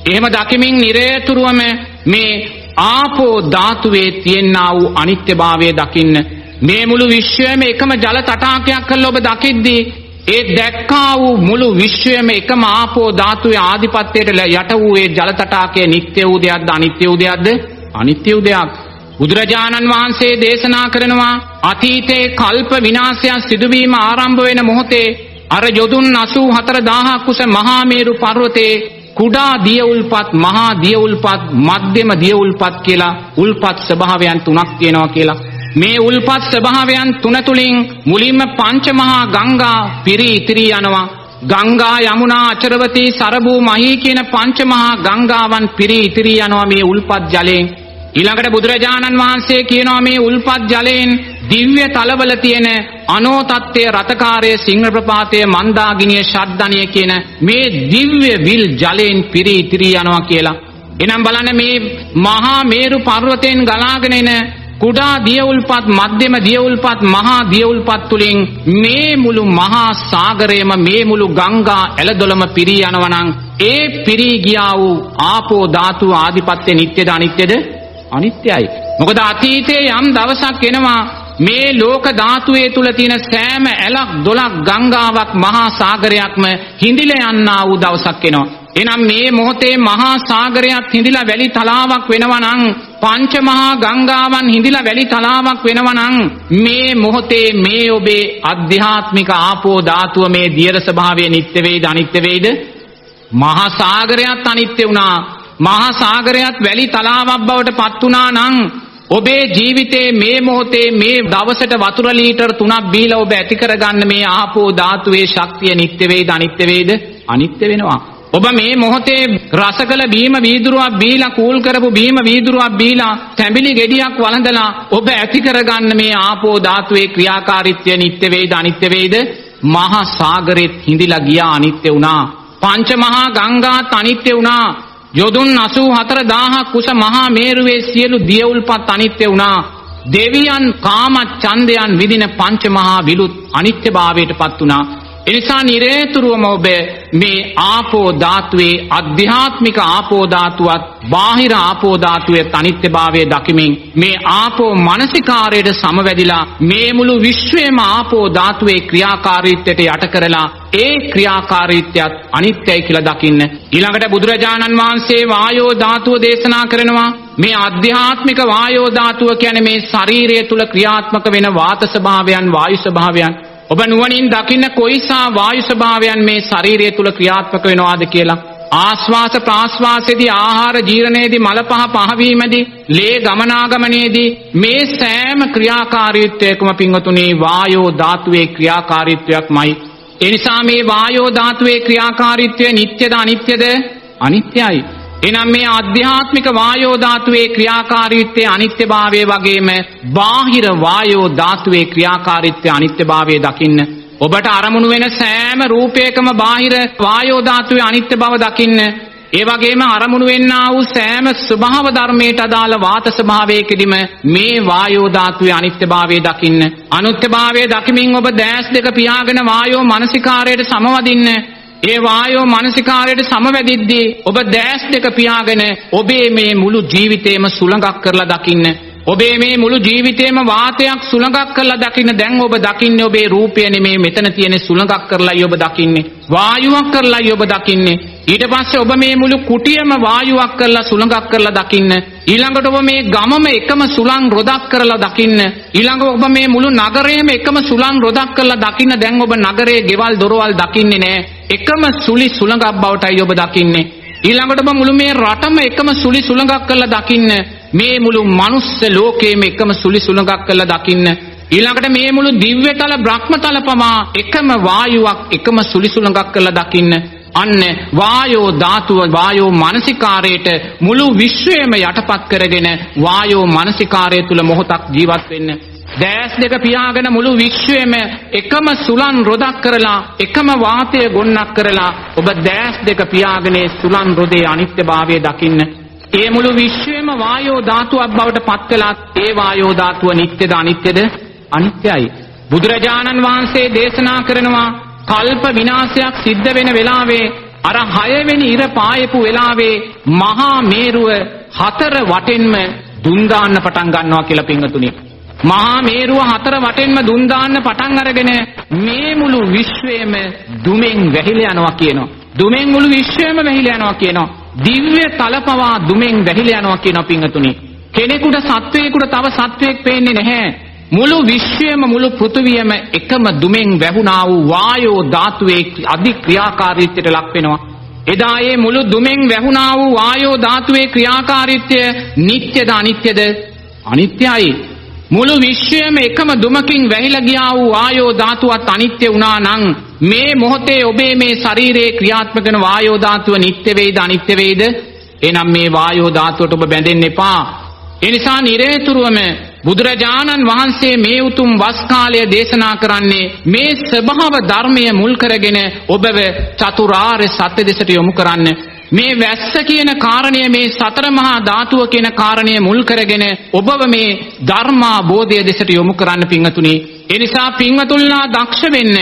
එහෙම දකිමින් නිරේතුරුවම මේ ආපෝ ධාතුවේ තියෙනා වූ අනිත්‍යභාවය දකින්න. මේ මුළු විශ්වයම එකම ජල තටාකයක් කරලා ඔබ දකිද්දී ඒ දැක්කා වූ මුළු විශ්වයම එකම ආපෝ ධාතුවේ ආධිපත්‍යයට යට වූ ඒ ජල තටාකය නිට්ටය වූ දෙයක්ද අනිත්‍ය වූ දෙයක්ද? අනිත්‍ය වූ දෙයක්. බුදුරජාණන් වහන්සේ දේශනා කරනවා අතීතයේ කල්ප විනාශයක් සිදුවීම ආරම්භ වෙන මොහොතේ අර යොදුන් 84000ක් කුස මහා මේරු පර්වතයේ කුඩා දිය උල්පත් මහා දිය උල්පත් මධ්‍යම දිය උල්පත් කියලා උල්පත් ස්වභාවයන් තුනක් තියෙනවා කියලා මේ උල්පත් ස්වභාවයන් තුන තුලින් මුලින්ම පංච මහා ගංගා පිරී ඉතිරී යනවා ගංගා යමුනා අචරවතී සරබූ මහී කියන පංච මහා ගංගාවන් පිරී ඉතිරී යනවා මේ උල්පත් ජලයෙන් ඊළඟට බුදුරජාණන් වහන්සේ කියනවා මේ උල්පත් ජලයෙන් දිව්‍ය තලවල තියෙන අනෝතත්ත්‍ය රතකාරය සිංහ ප්‍රපාතය මන්දාගිනිය ශද්දනිය කියන මේ දිව්‍ය විල් ජලයෙන් පිරී ඉතිරී යනවා කියලා. එනම් බලන්න මේ මහා මේරු පර්වතයෙන් ගලාගෙන එන කුඩා දියවුල්පත් මධ්‍යම දියවුල්පත් මහා දියවුල්පත් තුලින් මේ මුළු මහා සාගරයම මේ මුළු ගංගා ඇලදොලම පිරී යනවනම් ඒ පිරී ගියා වූ ආපෝ ධාතු ආධිපත්‍ය නිට්ටයද අනිත්‍යද අනිත්‍යයි. මොකද අතීතයේ යම් දවසක් එනවා මේ ලෝක ධාතුවේ තුල තියෙන සෑම ඇලක් දොලක් ගංගාවක් මහා සාගරයක්ම හිඳිලා යන්නා වූ දවසක් එනවා. එනම් මේ මොහොතේ මහා සාගරයක් හිඳිලා වැලි තලාවක් වෙනවා නම් පංච මහා ගංගාවන් හිඳිලා වැලි තලාවක් වෙනවා නම් මේ මොහොතේ මේ ඔබේ අධ්‍යාත්මික ආපෝ ධාතුව මේ දියර ස්වභාවය නිත්‍ය වේද අනිත්‍ය වේද මහා සාගරයත් අනිත්‍ය වුණා. මහා සාගරයත් වැලි තලාවක් බවට පත් වුණා නම් ඔබේ ජීවිතේ මේ මොහොතේ මේ දවසට වතුර ලීටර් 3ක් බීලා ඔබ ඇති කරගන්න මේ ආපෝ ධාතුවේ ශක්තිය නිත්‍ය වේද අනිත්‍ය වේද අනිත්‍ය වෙනවා. ඔබ මේ මොහොතේ රසකල බීම වීදුරුවක් බීලා කූල් කරපු බීම වීදුරුවක් බීලා තැඹිලි ගෙඩියක් වළඳලා ඔබ ඇති කරගන්න මේ ආපෝ ධාතුවේ ක්‍රියාකාරීත්වය නිත්‍ය වේද අනිත්‍ය වේද මහා සාගරෙත් හිඳිලා ගියා අනිත්‍ය වුණා පංච මහා ගංගාත් අනිත්‍ය වුණා යොදුන් 84000 කුස මහා මේරුවේ සියලු දියවුල්පත් අනිත්‍ය වුණා. දෙවියන් කාම ඡන්දයන් විදින පංච මහා විලුත් අනිත්‍යභාවයට පත් වුණා. එනිසා නිරේතුරුවම ඔබ මේ ආපෝ ධාතුවේ අධ්‍යාත්මික ආපෝ ධාතුවත් බාහිර ආපෝ ධාතුවේ අනිත්‍යභාවය දකිමින් මේ ආපෝ මානසිකාරයට සමවැදිලා මේ මුළු විශ්වයම ආපෝ ධාතුවේ ක්‍රියාකාරීත්වයට යට කරලා ඒ ක්‍රියාකාරීත්වයත් අනිත්‍යයි කියලා දකින්න. ඊළඟට බුදුරජාණන් වහන්සේ වායෝ ධාතුව දේශනා කරනවා. මේ අධ්‍යාත්මික වායෝ ධාතුව කියන්නේ මේ ශරීරය තුල ක්‍රියාත්මක වෙන වාත ස්වභාවයන් වායු ස්වභාවයන්. ඔබ නුවණින් දකින්න කොයිසා වායු ස්වභාවයන් මේ ශරීරය තුල ක්‍රියාත්මක වෙනවාද කියලා? ආශ්වාස ප්‍රාශ්වාසයේදී ආහාර ජීර්ණයේදී මල පහ පහවීමේදී ලේ ගමනාගමනයේදී මේ සෑම ක්‍රියාකාරීත්වයකම පින්වතුනි වායෝ ධාතුවේ ක්‍රියාකාරීත්වයක්මයි. ඒ නිසා මේ වායෝ ධාතුවේ ක්‍රියාකාරීත්වය නිට්ටයද අනිත්‍යද? අනිත්‍යයි. එනම් මේ ආධ්‍යාත්මික වායෝ ධාතුවේ ක්‍රියාකාරීත්වය අනිත්‍යභාවය වගේම බාහිර වායෝ ධාතුවේ ක්‍රියාකාරීත්වය අනිත්‍යභාවය දකින්න. ඔබට අරමුණු වෙන සෑම රූපයකම බාහිර වායෝ ධාතුවේ අනිත්‍ය බව දකින්න. ඒ වගේම අරමුණු වෙන්නා වූ සෑම ස්වභාව ධර්මයට අදාළ වාත ස්වභාවයකදීම මේ වායෝ ධාතුවේ අනිත්‍යභාවය දකින්න. අනිත්‍යභාවය දකිමින් ඔබ දැස් දෙක පියාගෙන වායෝ මානසිකාරයට සමවදින්න. ඒ වායෝ මානසිකාරයට සමවැදිද්දී ඔබ දැස් දෙක පියාගෙන ඔබේ මේ මුළු ජීවිතේම සුළඟක් කරලා දකින්න ඔබේ මේ මුළු ජීවිතේම වාතයක් සුළඟක් කරලා දකින්න දැන් ඔබ දකින්නේ ඔබේ රූපය නෙමේ මෙතන තියෙන සුළඟක් කරලායි ඔබ දකින්නේ. වායුවක් කරලායි ඔබ දකින්නේ. ඊට පස්සේ ඔබ මේ මුළු කුටියම වායුවක් කරලා සුළඟක් කරලා දකින්න. ඊළඟට ඔබ මේ ගමම එකම සුළං රොදක් කරලා දකින්න. ඊළඟට ඔබ මේ මුළු නගරයම එකම සුළං රොදක් කරලා දකින්න. දැන් ඔබ නගරයේ ගෙවල් දොරවල් දකින්නේ නෑ. එකම සුලි සුළඟක් බවටයි ඔබ දකින්නේ. ඊළඟට ඔබ මුළු මේ රටම එකම සුලි සුළඟක් කරලා දකින්න. මේ මුළු මනුස්ස ලෝකයේම එකම සුලි සුළඟක් කරලා දකින්න. ඊළඟට මේ මුළු දිව්‍යතල බ්‍රහ්මතල පමා එකම වායුවක් එකම සුලි සුළඟක් කරලා දකින්න. අන්න වායෝ ධාතුව වායෝ මානසිකාරයට මුළු විශ්වයම යටපත් කරගෙන වායෝ මානසිකාරය තුල මොහොතක් ජීවත් වෙන්න. දෑස් දෙක පියාගෙන මුළු විශ්වයම එකම සුලන් රොදක් කරලා එකම වාතය ගොන්නක් කරලා ඔබ දෑස් දෙක පියාගෙන සුලන් රොදේ අනිත්‍යභාවය දකින්න. ඒ මුළු විශ්වයම වායෝ ධාතුවක් බවට පත් කළා ඒ වායෝ ධාතුව නිට්ටයද අනිත්‍යද අනිත්‍යයි බුදුරජාණන් වහන්සේ දේශනා කරනවා කල්ප විනාශයක් සිද්ධ වෙන වෙලාවේ අර හයවෙනි ඉර පායපු වෙලාවේ මහා මේරුව හතර වටෙන්ම දුන් දාන්න පටන් ගන්නවා කියලා පින්වතුනි. මහා මේරුව හතර වටෙන්ම දුන් දාන්න පටන් අරගෙන මේ මුළු විශ්වයම දුමෙන් වැහිලා යනවා කියනවා. දුමෙන් මුළු විශ්වයම වැහිලා යනවා කියනවා. දිව්‍ය තලපවා දුමෙන් වැහිලා යනවා කියනවා පින්වතුනි. කෙනෙකුට සත්වයකට තව සත්වයක් පේන්නේ නැහැ. මුළු විශ්වයම මුළු පෘථුවියම එකම දුමෙන් වැහුණා වූ වායෝ ධාතුවේ අධි ක්‍රියාකාරීත්වයට ලක් වෙනවා. එදා ඒ මුළු දුමෙන් වැහුණා වූ වායෝ ධාතුවේ ක්‍රියාකාරීත්වය නිට්ටයද අනිත්‍යද? අනිත්‍යයි. මුළු විශ්වයම එකම දුමකින් වැහිලා ගියා වූ වායෝ ධාතුවත් අනිත්‍ය වුණා නම් මේ මොහොතේ ඔබේ මේ ශරීරයේ ක්‍රියාත්මක වෙන වායෝ ධාතුව නිට්ටය වේද අනිත්‍ය වේද? එනම් මේ වායෝ ධාතුවට ඔබ බැඳෙන්න එපා. ඒ නිසා නිරේතුරුවම බුදුරජාණන් වහන්සේ මේ උතුම් වස් කාලය දේශනා කරන්නේ මේ ස්වභාව ධර්මය මුල් කරගෙන ඔබව චතුරාර්ය සත්‍ය දෙසට යොමු කරන්න. මේ වැස්ස කියන කාරණය මේ සතර මහා ධාතුව කියන කාරණය මුල් කරගෙන ඔබව මේ ධර්මා බෝධය දෙසට යොමු කරන්න පිංහතුනි. එනිසා පිංහතුල්ලා දක්ෂ වෙන්න.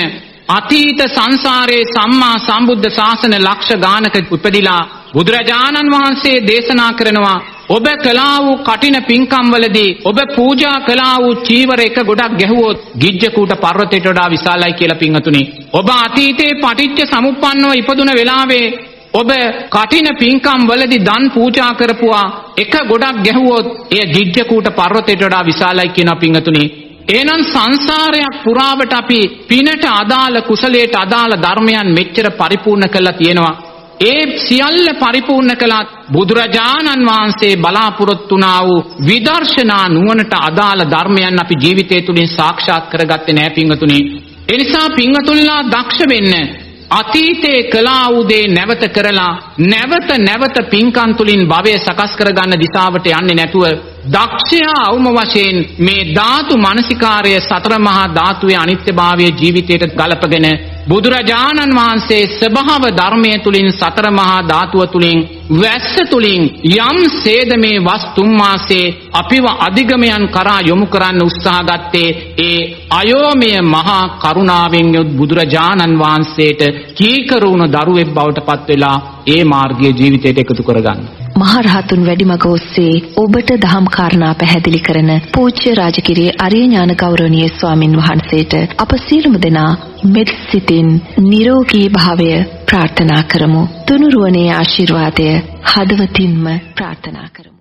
අතීත සංසාරයේ සම්මා සම්බුද්ධ ශාසන ලක්ෂ ගානක උපදිලා බුදුරජාණන් වහන්සේ දේශනා කරනවා ඔබ කළා වූ කටින පින්කම්වලදී ඔබ පූජා කළා වූ චීවර එක ගොඩක් ගැහුවොත් ගිජ්ජකූට පර්වතයට වඩා විශාලයි කියලා පින්වතුනි. ඔබ අතීතේ පටිච්ච සමුප්පන්නව ඉපදුන වෙලාවේ ඔබ කටින පින්කම් වලදී දන් පූජා කරපුවා එක ගොඩක් ගැහුවොත් එය ගිජ්ජකූට පර්වතයට වඩා විශාලයි කියන පින්වතුනි. එහෙනම් සංසාරයක් පුරාවට අපි පිනට අදාළ කුසලයට අදාළ ධර්මයන් මෙච්චර පරිපූර්ණ කරලා තියෙනවා. ඒ සියල්ල පරිපූර්ණ කළත් බුදුරජාණන් වහන්සේ බලාපොරොත්තු වුණා වූ විදර්ශනා නුවණට අදාළ ධර්මයන් අපි ජීවිතය තුළින් සාක්ෂාත් කරගත්තේ නැහැ පින්වතුනි. ඒ නිසා පින්වතුන්ලා දක්ෂ වෙන්න අතීතයේ කළා වූ දේ නැවත කරලා නැවත නැවත පින්කම් තුලින් භවය සකස් කරගන්න දිශාවට යන්නේ නැතුව දක්ෂයා අවම වශයෙන් මේ ධාතු මනසිකාරය සතර මහා ධාතුවේ අනිත්‍යභාවය ජීවිතයට ගලපගෙන බුදුරජාණන් වහන්සේ ස්වභාව ධර්මය තුලින් සතර මහා ධාතුව තුලින් වැස්ස තුලින් යම් සේද මේ වස් තුන් මාසේ අපිව අධිගමයන් කරා යොමු කරන්න උත්සාහ ගත්තේ ඒ අයෝමය මහා කරුණාවෙන් යොත් බුදුරජාණන් වහන්සේට කීකරුණ දරුවෙක් බවට පත් වෙලා ඒ මාර්ගයේ ජීවිතයට එකතු කරගන්න. මහරහතුන් වැඩිමග ඔස්සේ ඔබට දහම් කාරණා පැහැදිලි කරන පූජ්‍ය රාජගිරිය අරිය ඥාන ගෞරවනීය ස්වාමින් වහන්සේට අප සියලුම දෙනා මෙත් සිතින් නිරෝගී භාවය ප්‍රාර්ථනා කරමු. තුනුරුවනේ ආශිර්වාදය හදවතින්ම ප්‍රාර්ථනා කරමු.